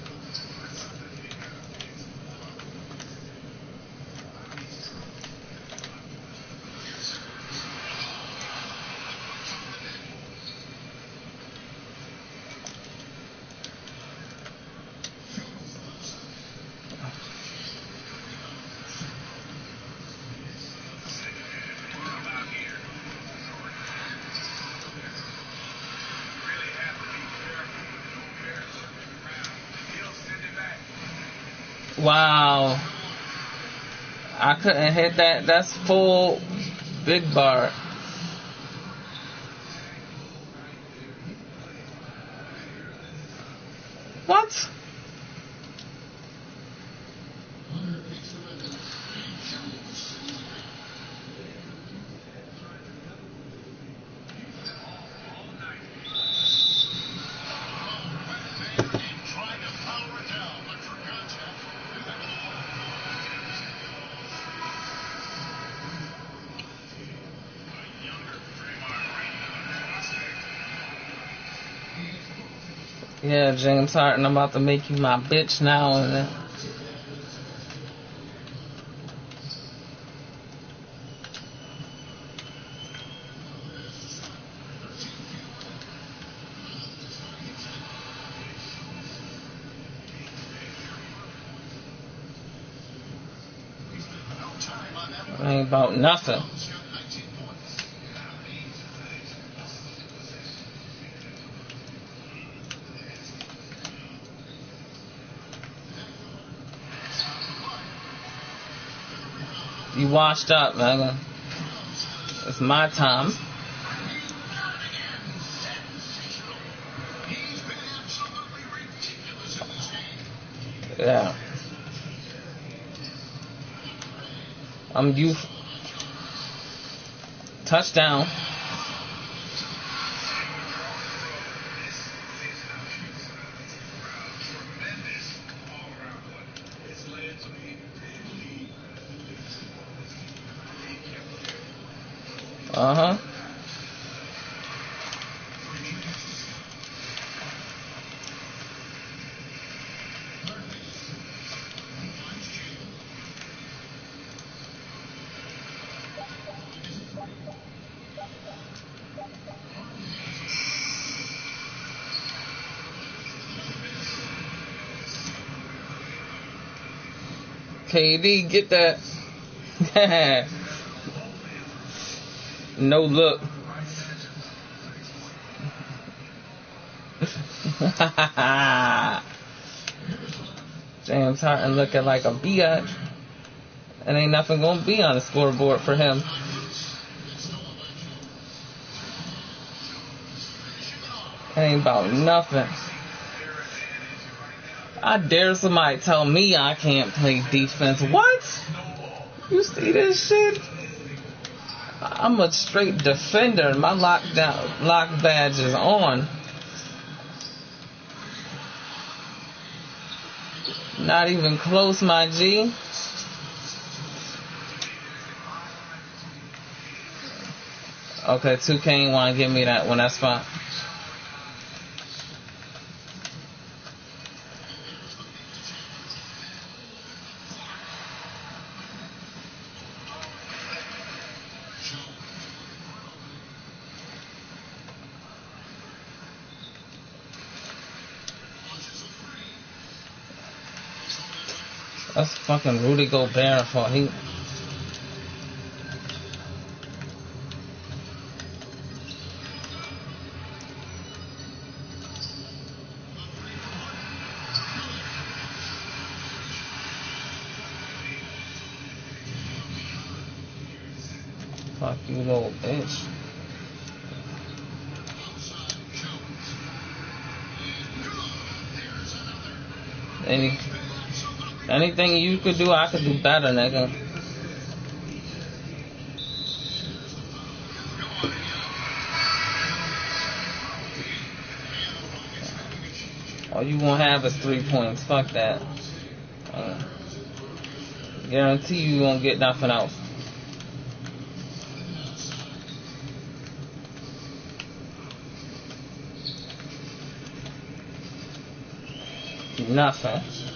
Wow. I couldn't hit that. That's full big bar. Yeah, James Harden, I'm about to make you my bitch now and then. Ain't about nothing. Washed up, man. It's my time. Yeah. I'm you. Touchdown. Uh huh. KD, get that. no look. James Harden looking like a biatch. And ain't nothing gonna be on the scoreboard for him. Ain't about nothing. I dare somebody tell me I can't play defense. What? You see this shit? I'm a straight defender. My lockdown lock badge is on. Not even close, my G. Okay, 2K ain't want to give me that one. That's fine. Fucking Rudy Gobert fault. He could do, I could do better, nigga. All you won't have is three points. Fuck that. Uh, guarantee you won't get nothing else. Nothing.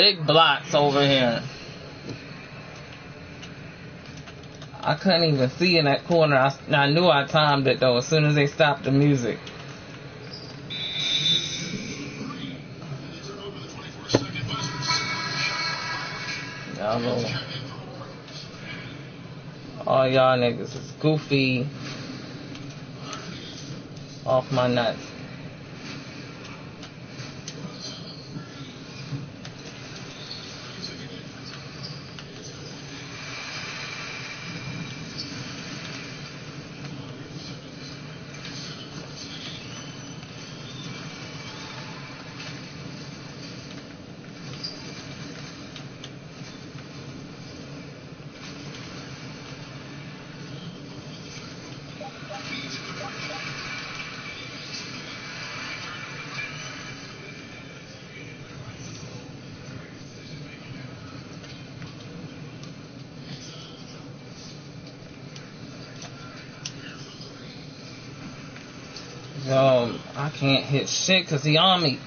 Big blocks over here. I couldn't even see in that corner. I, I knew I timed it though as soon as they stopped the music. Y'all know. All y'all niggas is goofy. Off my nuts. hit shit because he on me.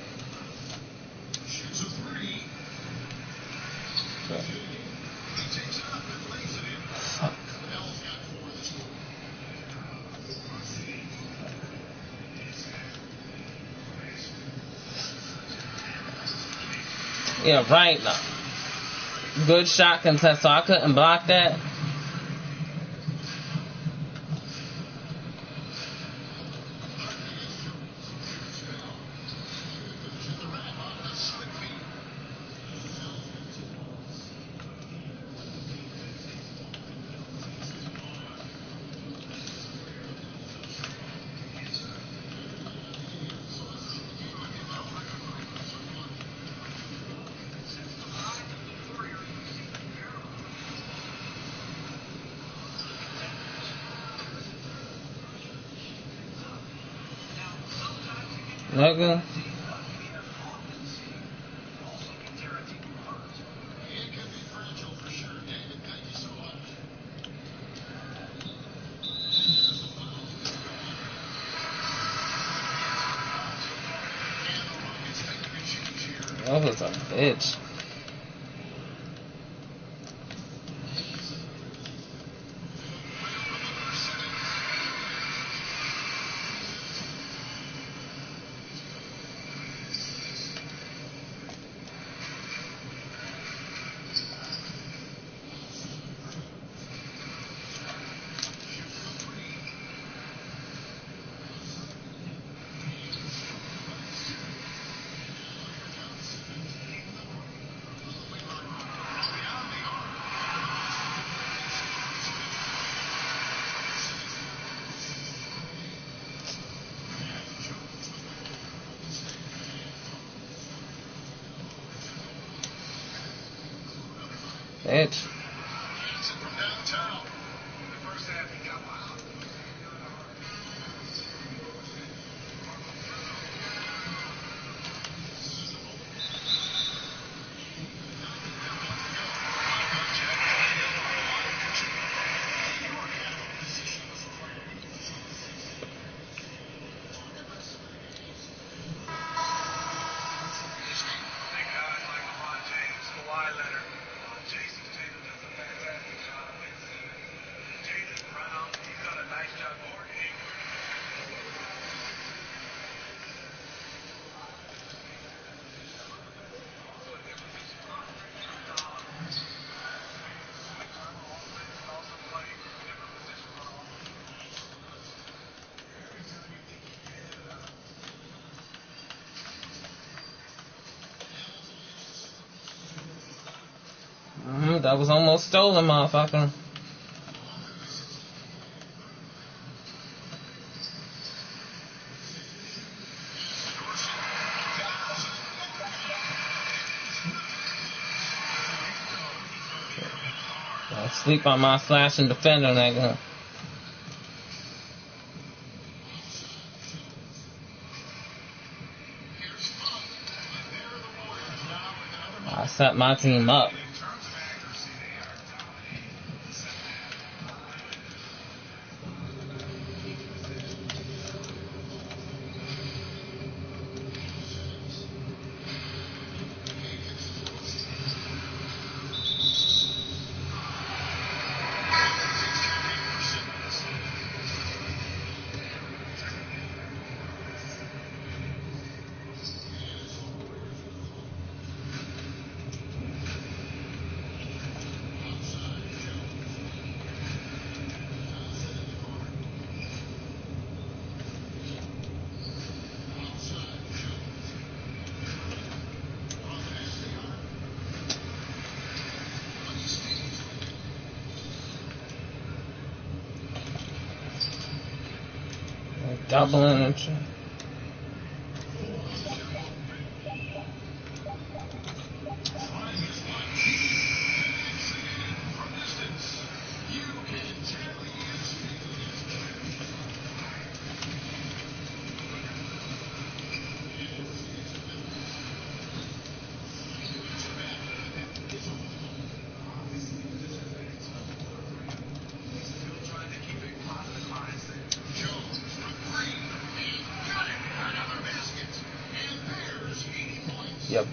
Yeah, right. Good shot contest. So I couldn't block that. is. That was almost stolen, motherfucker. I sleep on my slash and defend on that gun. I set my team up. 是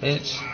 it's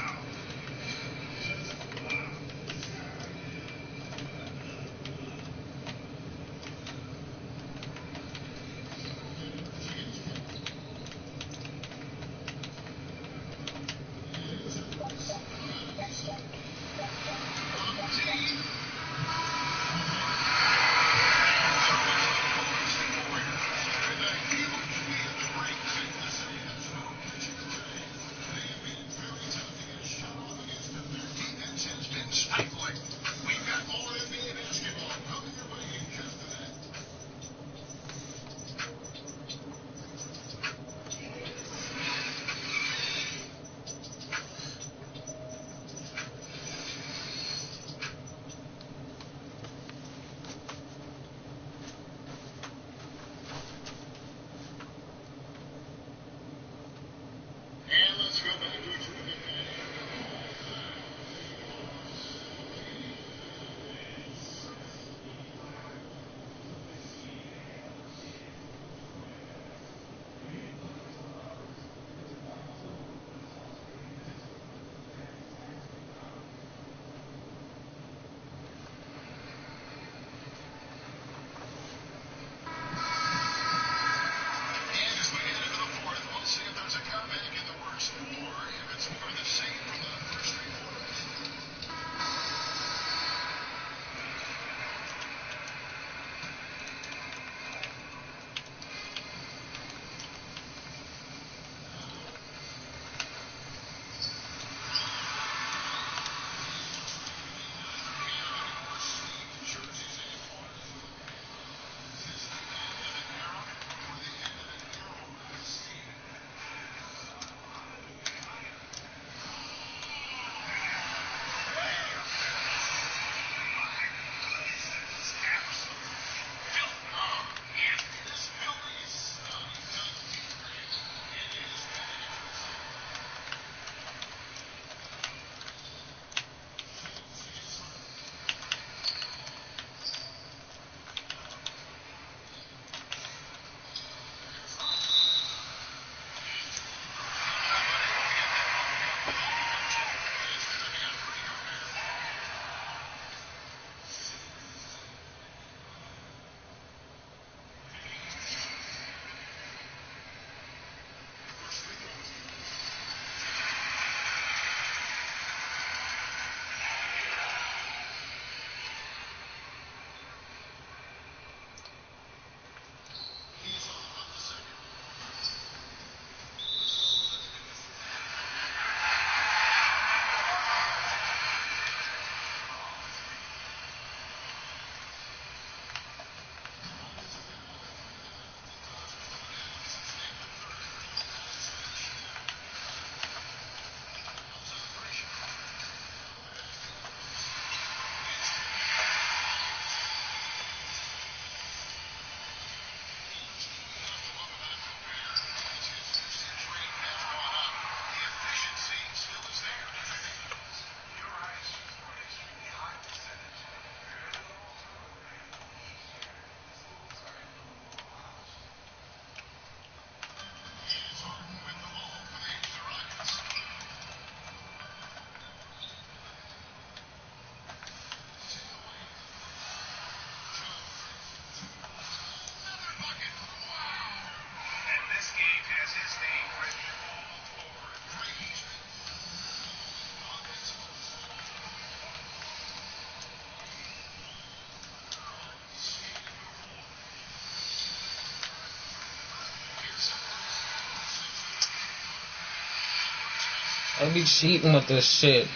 Don't be cheating with this shit.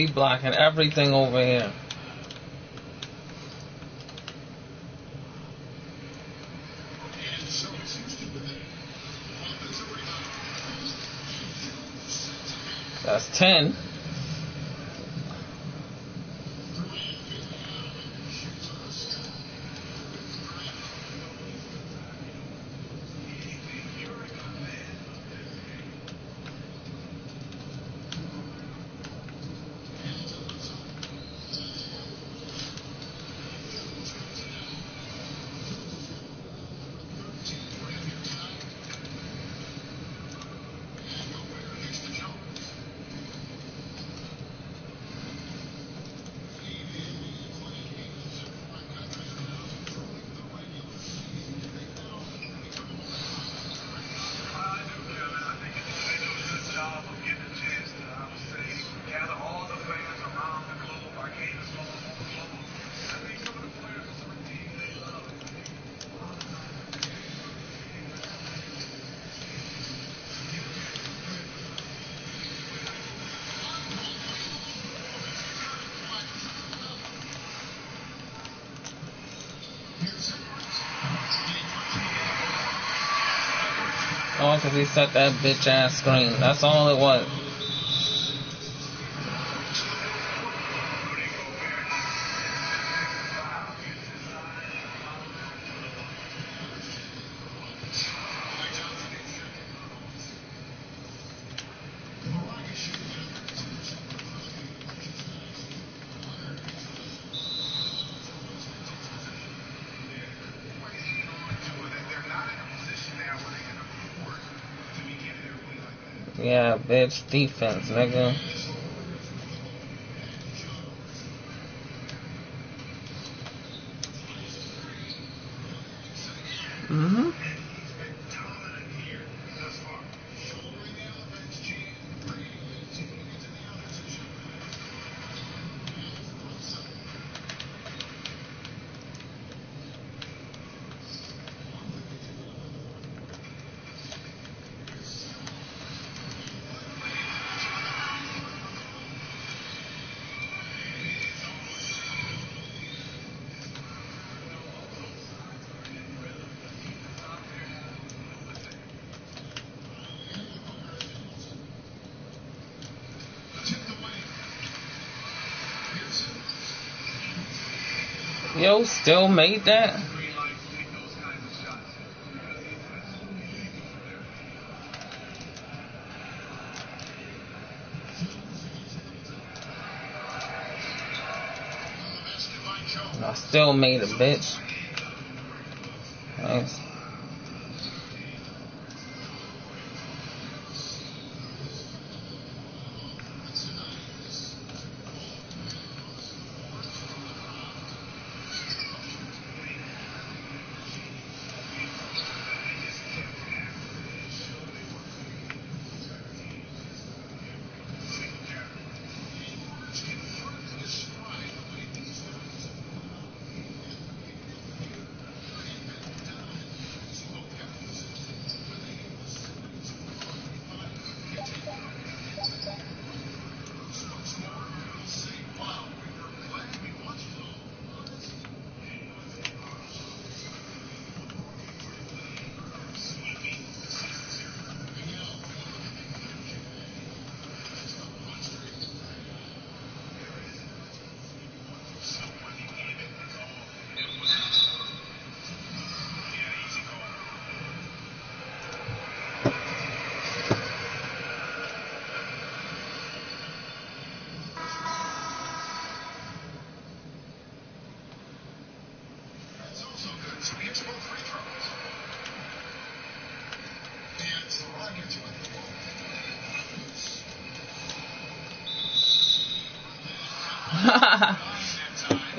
We blocking everything over here. That's 10. because he set that bitch ass screen. That's all it was. edge defense, nigga. Basket made that? I still made a bitch.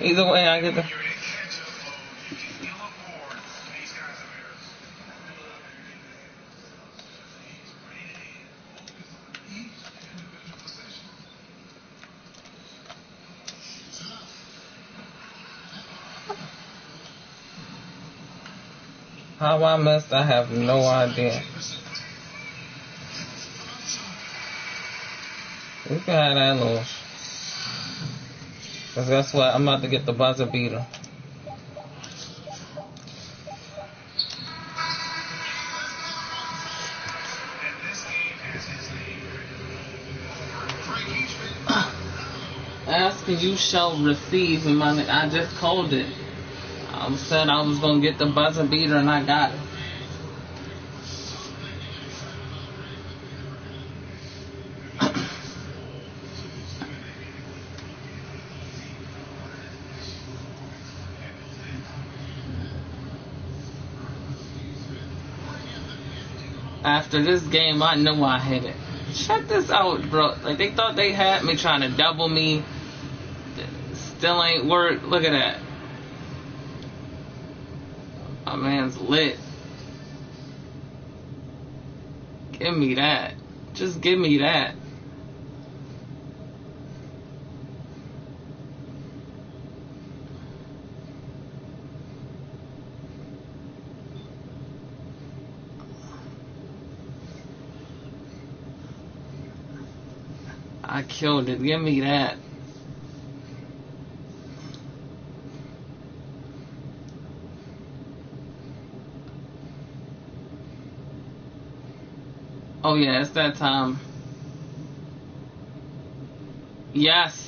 Either way, I get the. How I missed, I have no idea. We can have that little. Cause guess what? I'm about to get the buzzer beater. Ask and you shall receive, and I just called it. I said I was gonna get the buzzer beater, and I got it. After this game, I know I hit it. Check this out, bro. Like they thought they had me trying to double me. Still ain't work. Look at that. My man's lit. Give me that. Just give me that. I killed it. Give me that. Oh yeah, it's that time. Yes.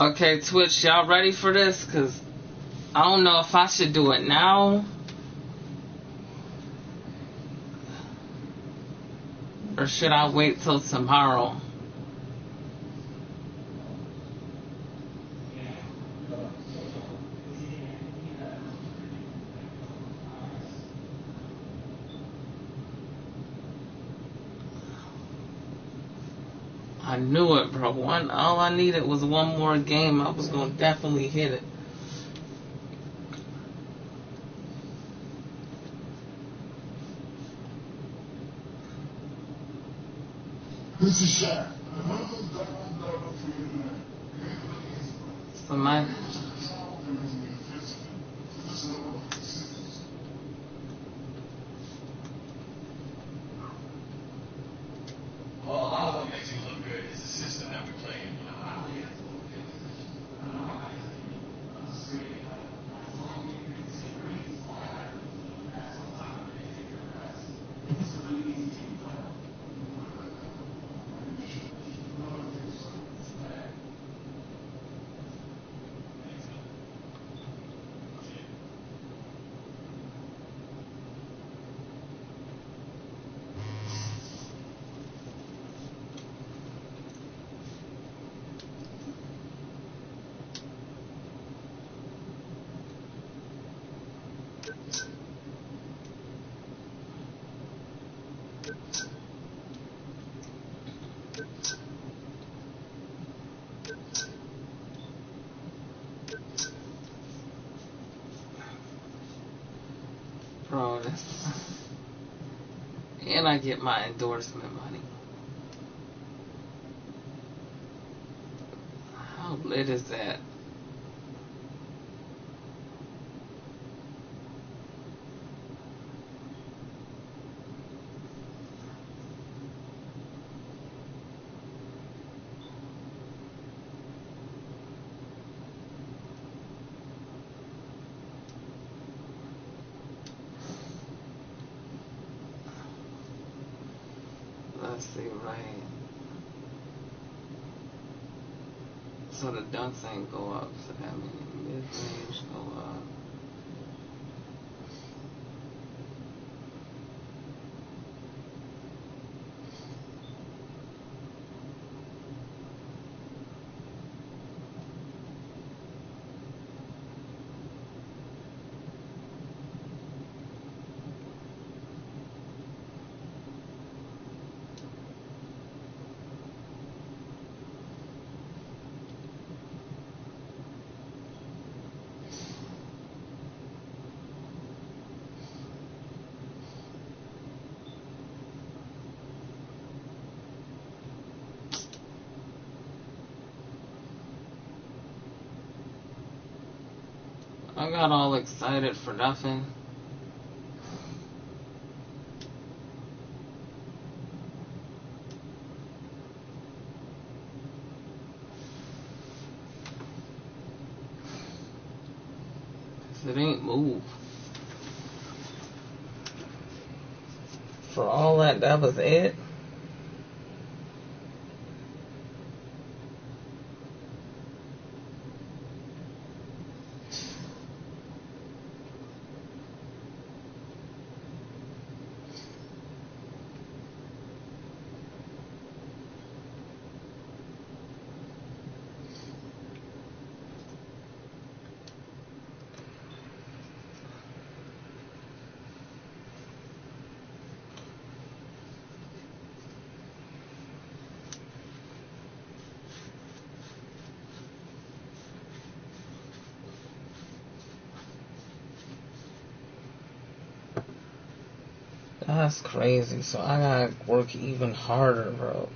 Okay, Twitch, y'all ready for this? Cause I don't know if I should do it now. Or should I wait till tomorrow? I knew it, bro. One, all I needed was one more game. I was gonna definitely hit it. This is Shaq. Another diamond dollar for you So my, Well, a lot of what makes you look good is the system that we play in. bro, this, and I get my endorsement money. How lit is that? Let's So the dunks ain't go up, so that means mid range go up. I got all excited for nothing. It ain't move. For all that, that was it. That's crazy. So I gotta work even harder, bro.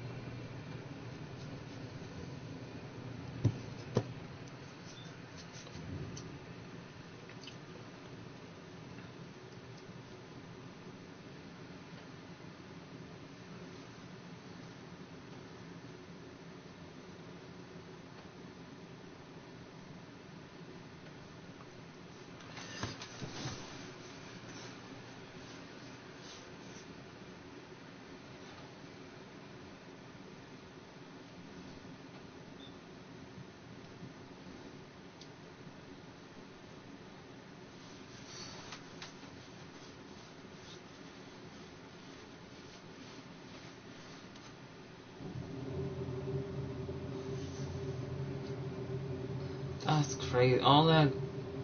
That's crazy. All that.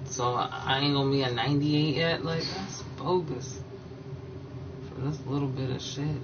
So I ain't gonna be a 98 yet? Like, that's bogus. For this little bit of shit.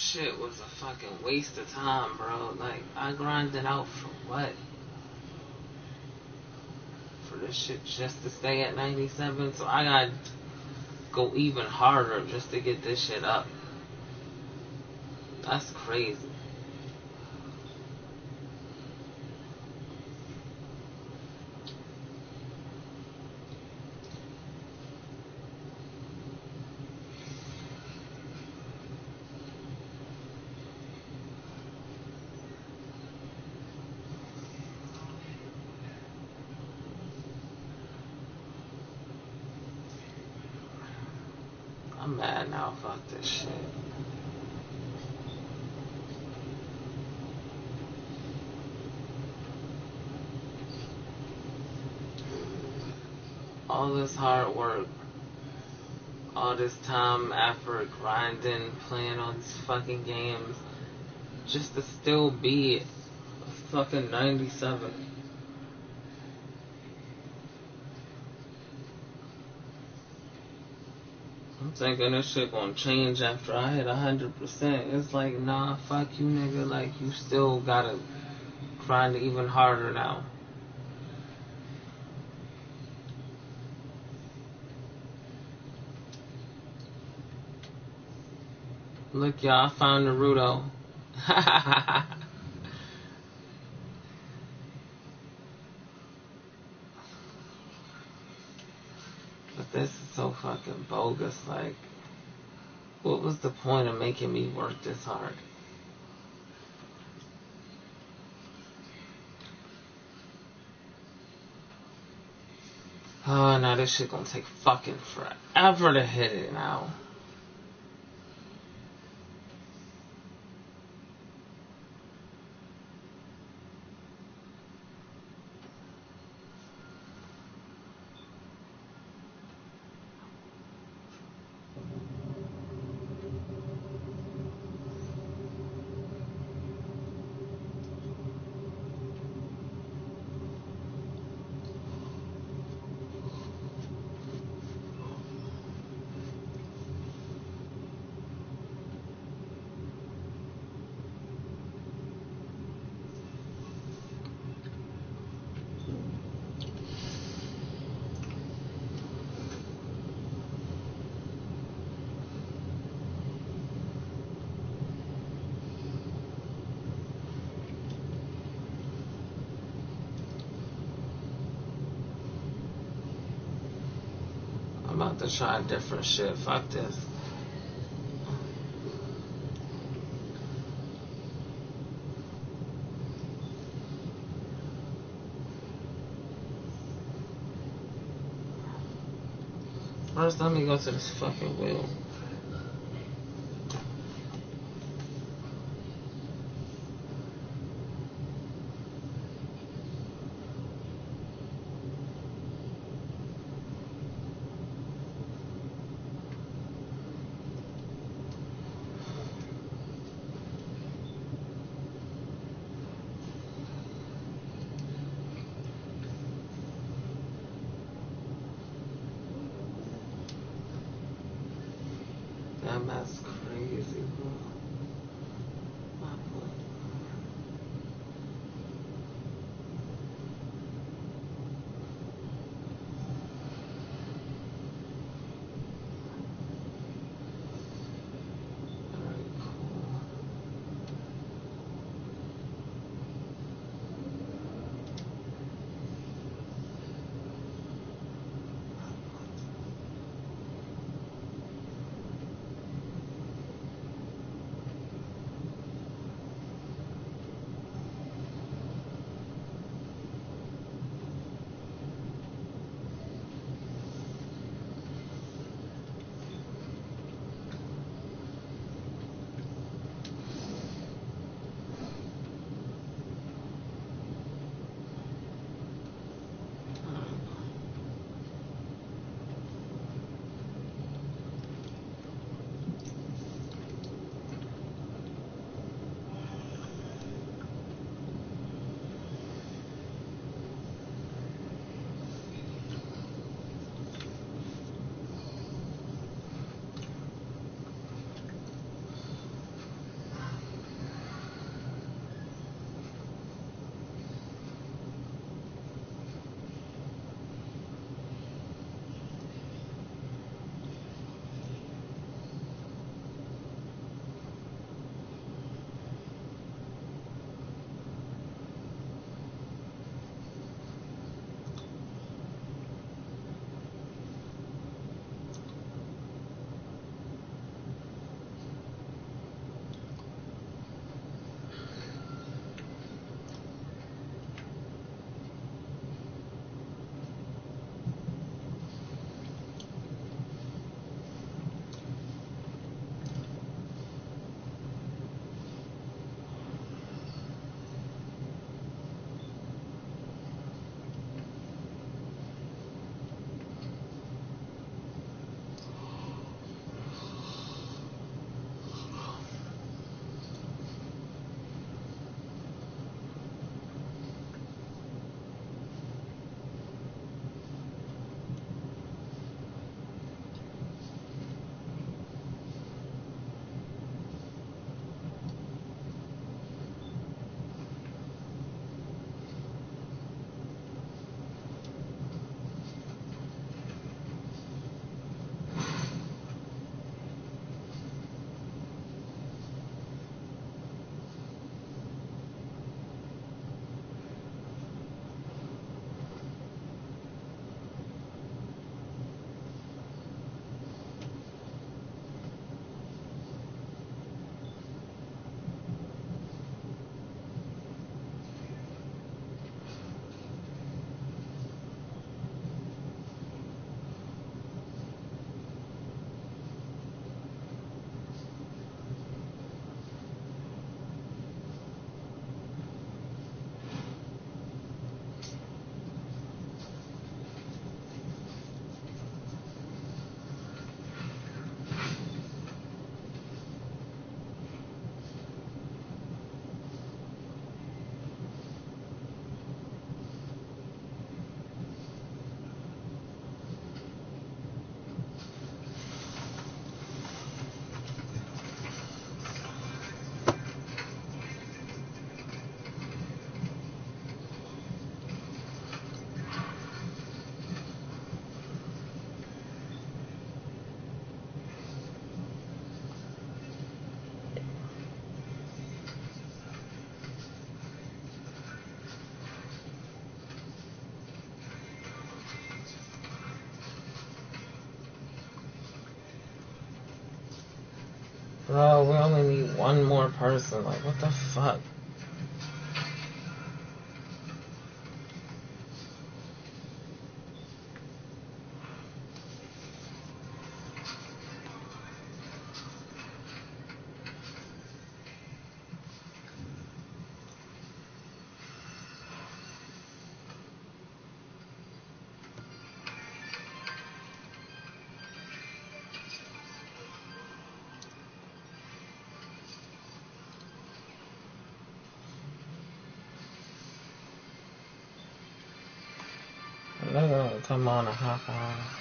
Shit was a fucking waste of time, bro. Like, I grinded out for what? For this shit just to stay at 97, so I gotta go even harder just to get this shit up. That's crazy. I'm mad now. Fuck this shit. All this hard work, all this time, effort, grinding, playing all these fucking games, just to still be fucking 97. I'm thinking this shit gonna change after I hit hundred percent. It's like, nah, fuck you, nigga. Like you still gotta grind even harder now. Look, y'all, I found Naruto. but this is so fucking bogus. Like, what was the point of making me work this hard? Oh, now this shit gonna take fucking forever to hit it now. I'm about to try different shit. Fuck this. First, let me go to this fucking wheel. We only need one more person. Like, what the fuck? Come on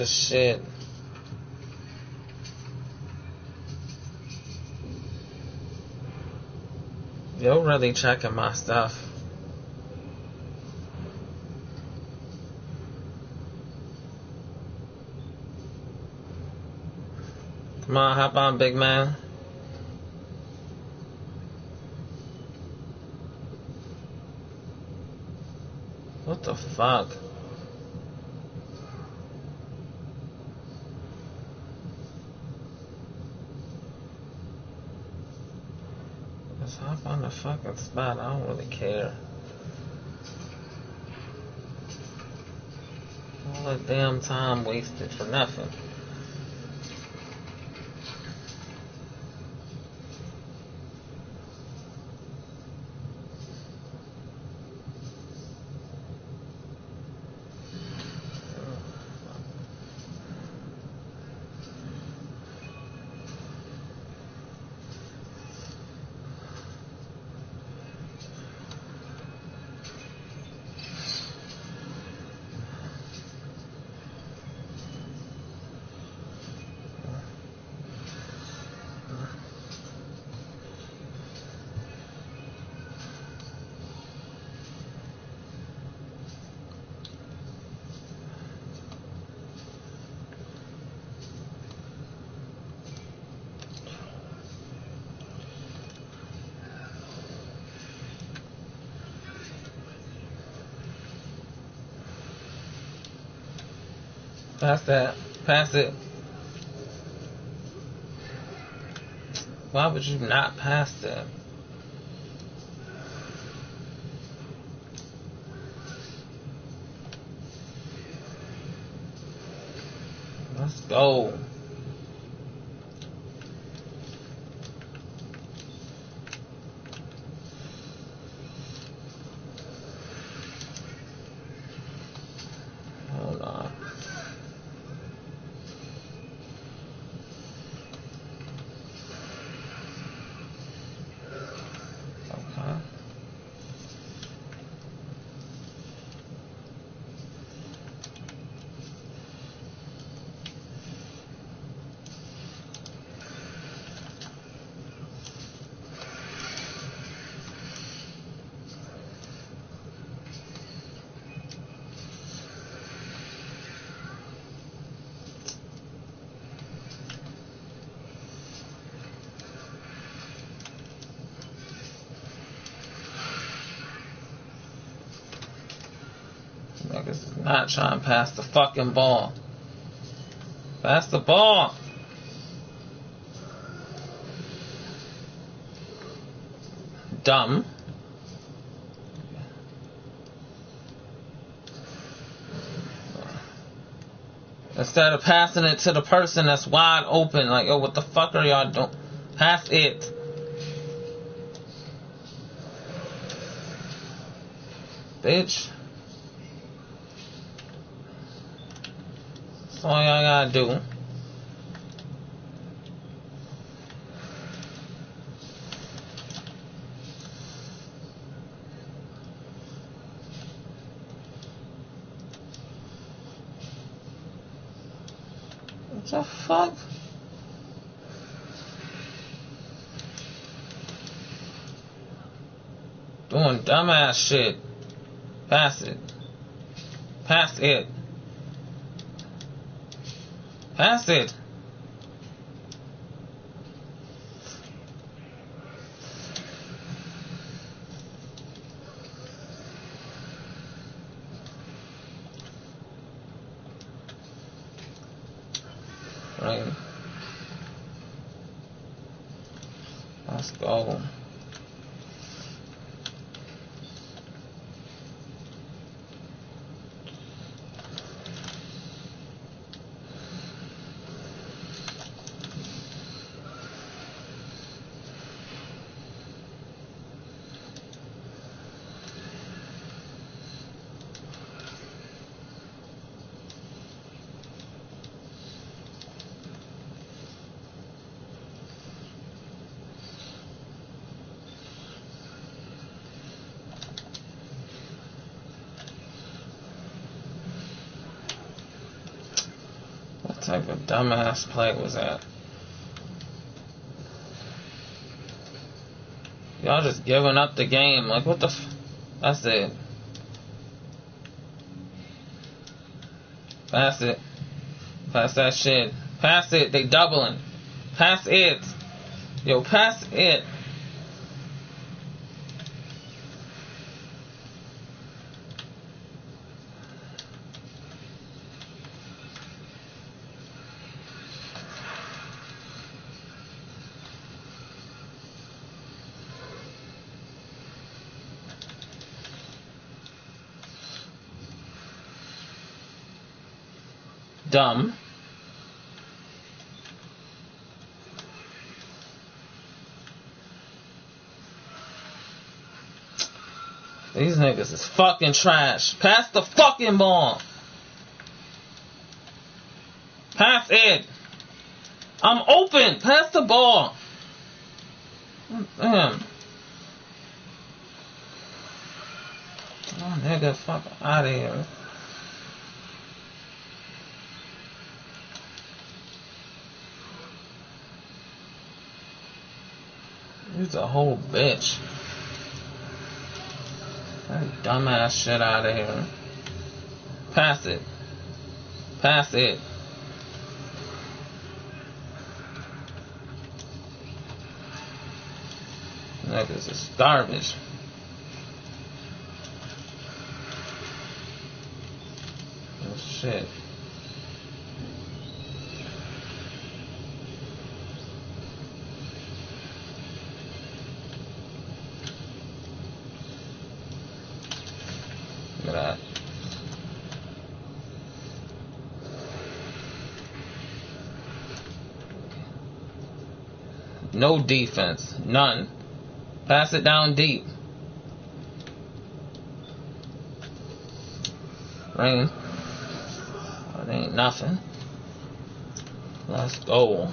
this shit. Yo, really checking my stuff. Come on, hop on, big man. What the fuck? Just hop on spot. I don't really care. All that damn time wasted for nothing. Pass that. Pass it. Why would you not pass that? Let's go. Hold on. Okay. Trying to pass the fucking ball. Pass the ball. Dumb. Instead of passing it to the person that's wide open, like, oh, what the fuck are y'all doing? Pass it. Bitch. That's all y'all gotta do. What The fuck? Doing dumbass shit. Pass it. Pass it. Pass it. Right. Let's go. What type of dumbass play was that? Y'all just giving up the game. Like, what the f- That's it. Pass it. Pass that shit. Pass it. They doubling. Pass it. Yo, pass it. Dumb. These niggas is fucking trash. Pass the fucking ball. Pass it. I'm open. Pass the ball. Damn. Oh, nigga, fuck out of here. He's a whole bitch. That dumbass shit out of here. Pass it. Pass it. Niggas is garbage. Oh, shit. Look at that. No defense. None. Pass it down deep. Rain. It ain't nothing. Let's go.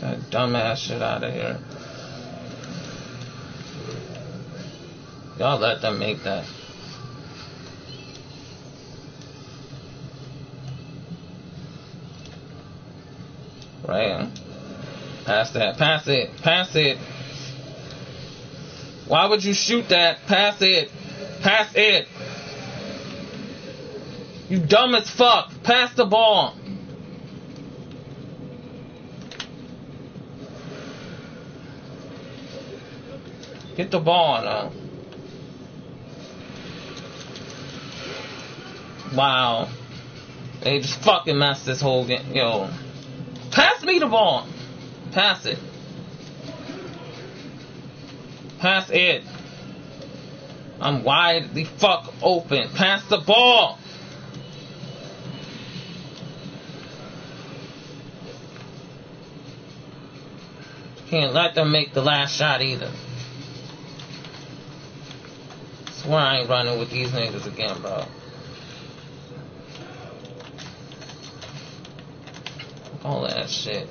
That dumbass shit out of here. Y'all let them make that. Right. Pass that. Pass it. Pass it. Why would you shoot that? Pass it. Pass it. You dumb as fuck. Pass the ball. Get the ball now. Wow. They just fucking messed this whole game. Yo. Pass me the ball. Pass it. Pass it. I'm wide the fuck open. Pass the ball. Can't let them make the last shot either. Swear I ain't running with these niggas again, bro. that shit.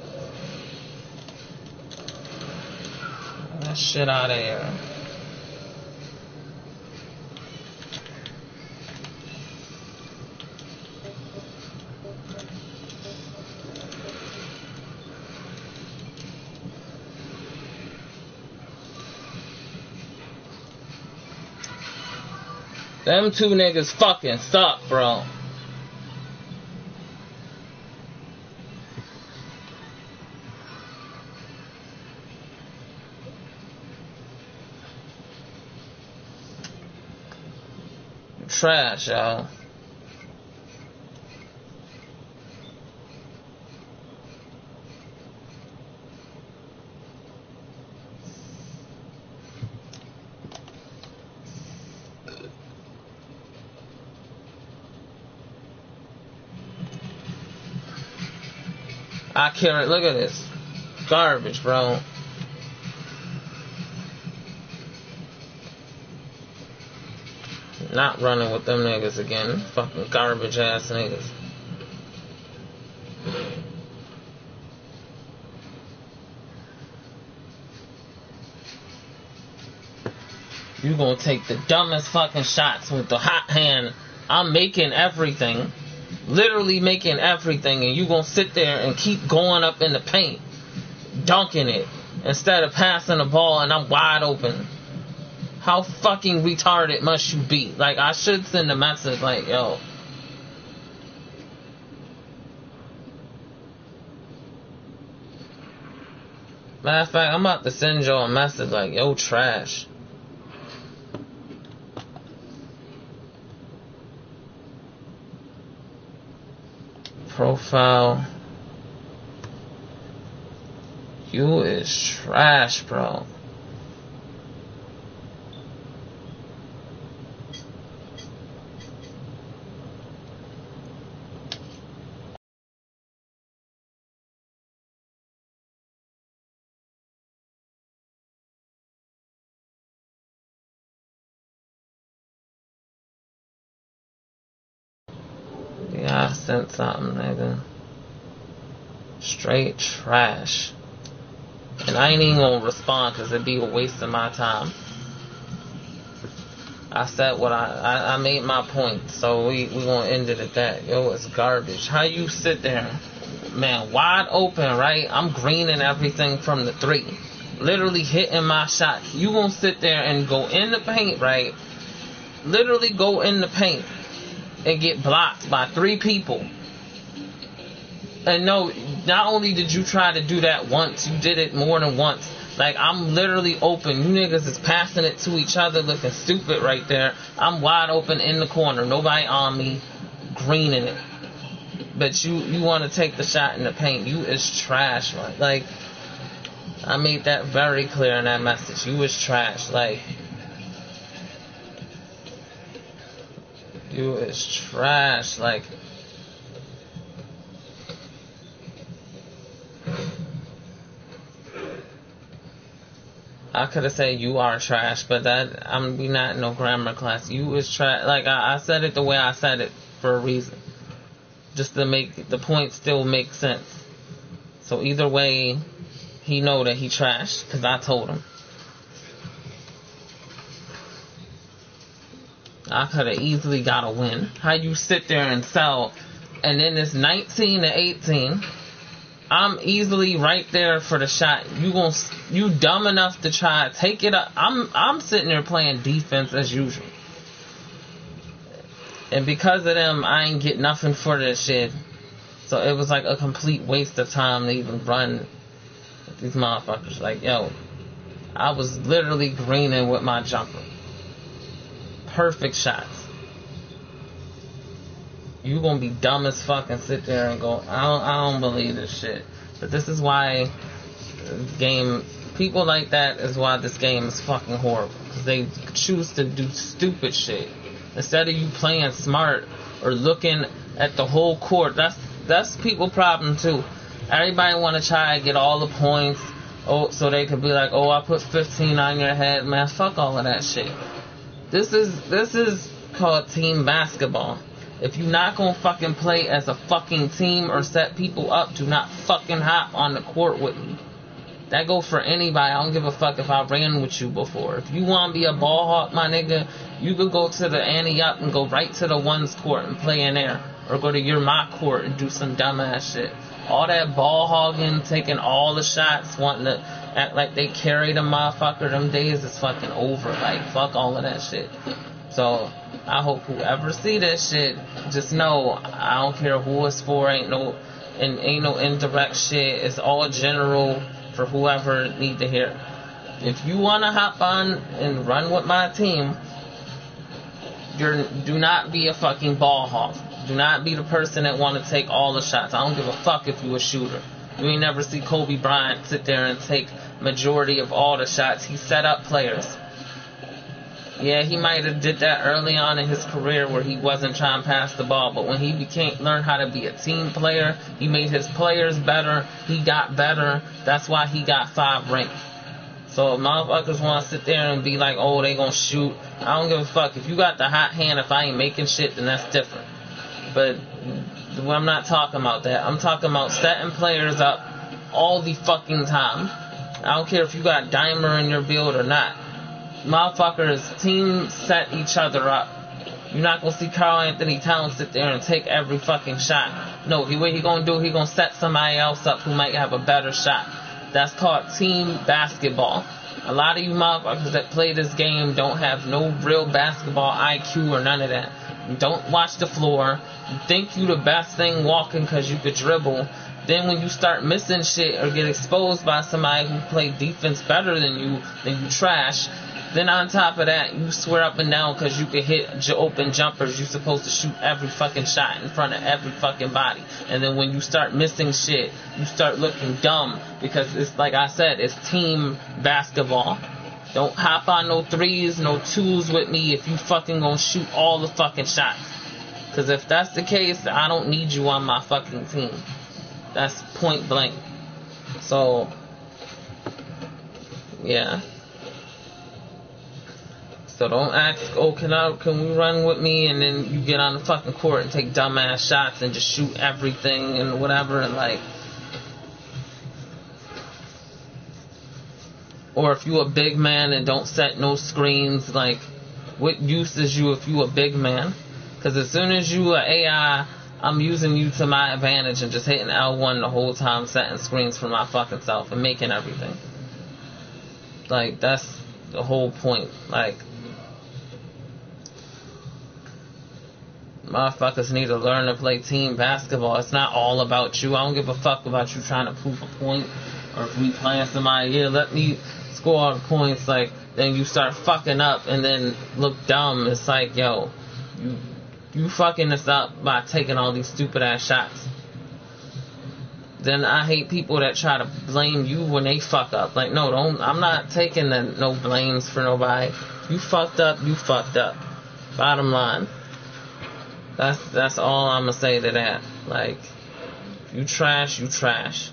That shit out of here. Them two niggas fucking suck, bro. Trash, y'all. I carry. Look at this, garbage, bro. Not running with them niggas again. Fucking garbage ass niggas. You gonna take the dumbest fucking shots with the hot hand. I'm making everything. Literally making everything, and you gonna sit there and keep going up in the paint, dunking it, instead of passing the ball and I'm wide open. How fucking retarded must you be? Like, I should send a message like, yo. Matter of fact, I'm about to send y'all a message like, yo, trash. Profile. You is trash, bro. Something, nigga. Straight trash. And I ain't even gonna respond because it'd be a waste of my time. I said what I, I, I made my point, so we, we gonna end it at that. Yo, it's garbage. How you sit there, man, wide open, right? I'm greening everything from the three. Literally hitting my shot. You gonna sit there and go in the paint, right? Literally go in the paint and get blocked by three people. And no, not only did you try to do that once, you did it more than once. Like I'm literally open. You niggas is passing it to each other, looking stupid right there. I'm wide open in the corner, nobody on me, greening it. But you you want to take the shot in the paint. You is trash, man. Like I made that very clear in that message. You is trash. Like you is trash. Like I could have said you are trash, but that I'm we not in no grammar class. You is trash. Like I, I said it the way I said it for a reason, just to make the point still make sense. So either way, he know that he trash because I told him. I could have easily got a win. How you sit there and sell, and then it's 19 to 18. I'm easily right there for the shot. You gon' you dumb enough to try to take it up. I'm I'm sitting there playing defense as usual. And because of them, I ain't get nothing for this shit. So it was like a complete waste of time to even run these motherfuckers. Like, yo, I was literally greening with my jumper. Perfect shots. You gonna be dumb as fuck and sit there and go, I don't, I don't believe this shit. But this is why game, people like that is why this game is fucking horrible. Because they choose to do stupid shit instead of you playing smart or looking at the whole court. That's that's people problem too. Everybody want to try and get all the points, oh, so they could be like, oh, I put 15 on your head, man. Fuck all of that shit. This is this is called team basketball. If you're not gonna fucking play as a fucking team or set people up, do not fucking hop on the court with me. That go for anybody. I don't give a fuck if I ran with you before. If you want to be a ball hawk, my nigga, you could go to the Ante Up and go right to the ones court and play in there. Or go to your my court and do some dumbass shit. All that ball hogging, taking all the shots, wanting to act like they carried a motherfucker, them days is fucking over. Like, fuck all of that shit. So, I hope whoever see that shit, just know, I don't care who it's for, ain't no, and ain't no indirect shit. It's all general for whoever need to hear. If you wanna hop on and run with my team, you're do not be a fucking ball hawk. Do not be the person that want to take all the shots. I don't give a fuck if you a shooter. You ain't never see Kobe Bryant sit there and take majority of all the shots. He set up players. Yeah, he might have did that early on in his career where he wasn't trying to pass the ball, but when he became learned how to be a team player, he made his players better. He got better. That's why he got five rings. So motherfuckers want to sit there and be like, oh, they gonna shoot. I don't give a fuck. If you got the hot hand, if I ain't making shit, then that's different. But I'm not talking about that. I'm talking about setting players up all the fucking time. I don't care if you got Dimer in your build or not. Motherfuckers, team set each other up. You're not gonna see Karl-Anthony Towns sit there and take every fucking shot. No, he what he gonna do? He gonna set somebody else up who might have a better shot. That's called team basketball. A lot of you motherfuckers that play this game don't have no real basketball IQ or none of that. You don't watch the floor. You think you the best thing walking because you could dribble. Then when you start missing shit or get exposed by somebody who played defense better than you, then you trash. Then on top of that, you swear up and down because you can hit open jumpers. You're supposed to shoot every fucking shot in front of every fucking body. And then when you start missing shit, you start looking dumb because it's like I said, it's team basketball. Don't hop on no threes, no twos with me if you fucking gonna shoot all the fucking shots. Cause if that's the case, I don't need you on my fucking team. That's point blank. So, yeah. So don't ask, oh, can I, can we run with me? And then you get on the fucking court and take dumbass shots and just shoot everything and whatever and like. Or if you a big man and don't set no screens, like, what use is you if you a big man? Because as soon as you a AI, I'm using you to my advantage and just hitting L1 the whole time, setting screens for my fucking self and making everything. Like, that's the whole point. Like, motherfuckers need to learn to play team basketball. It's not all about you. I don't give a fuck about you trying to prove a point or if we playing somebody here. Let me score all the points. Like then you start fucking up and then look dumb. It's like yo, you you fucking this up by taking all these stupid ass shots. Then I hate people that try to blame you when they fuck up. Like no, don't. I'm not taking the no blames for nobody. You fucked up. You fucked up. Bottom line. That's that's all I'm gonna say to that. Like, you trash, you trash.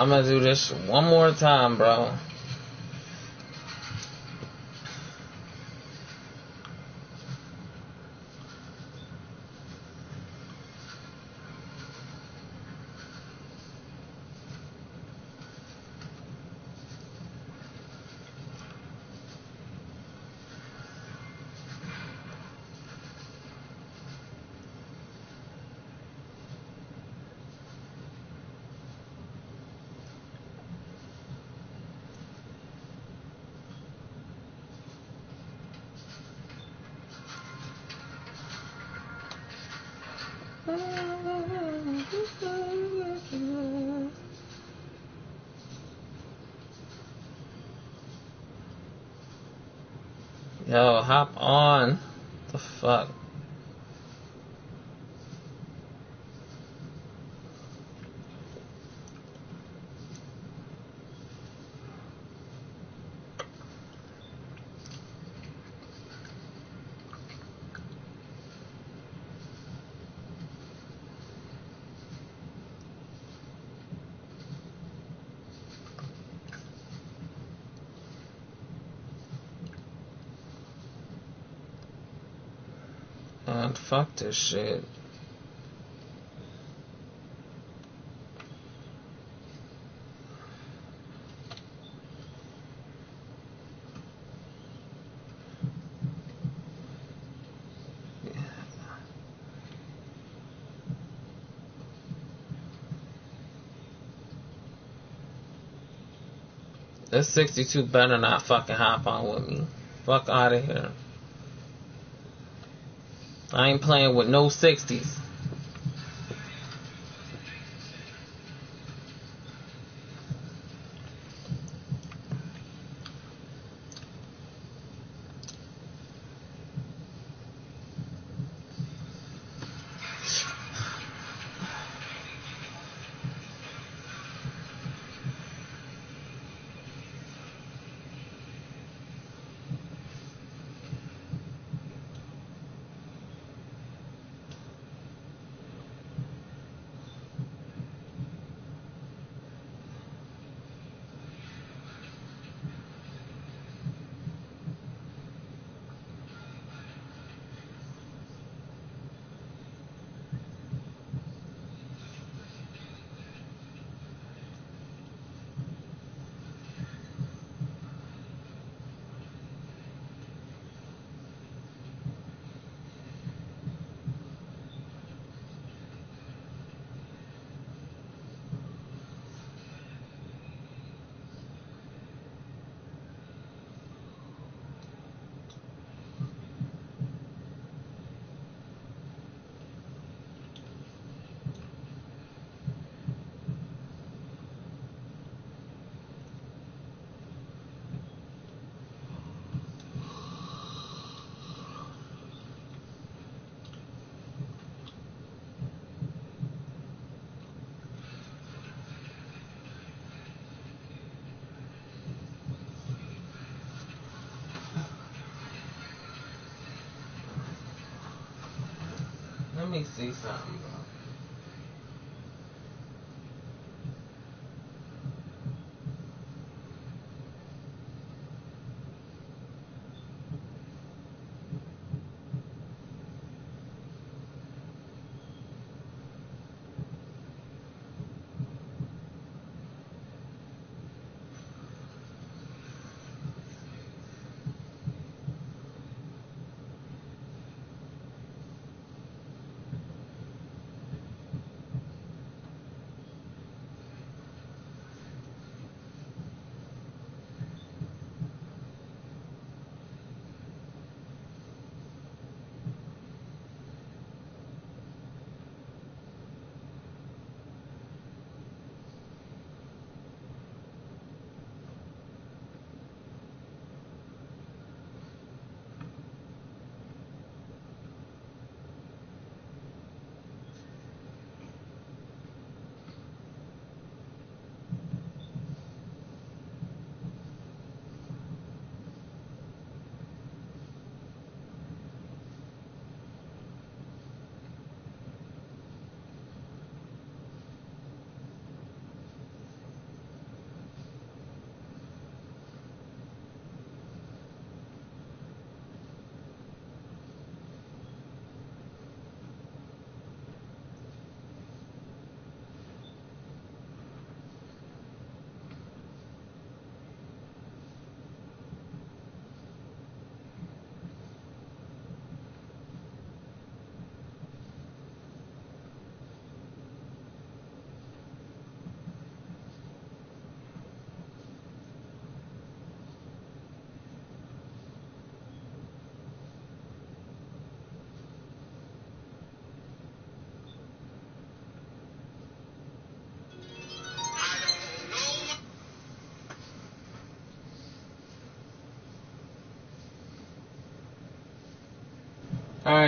I'm gonna do this one more time, bro. Yo, hop on. The fuck? And fuck this shit. Eh, this 62 better not fucking hop on with me. Fuck out of here. I ain't playing with no 60s.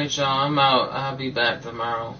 Alright, y'all, I'm out. I'll be back tomorrow.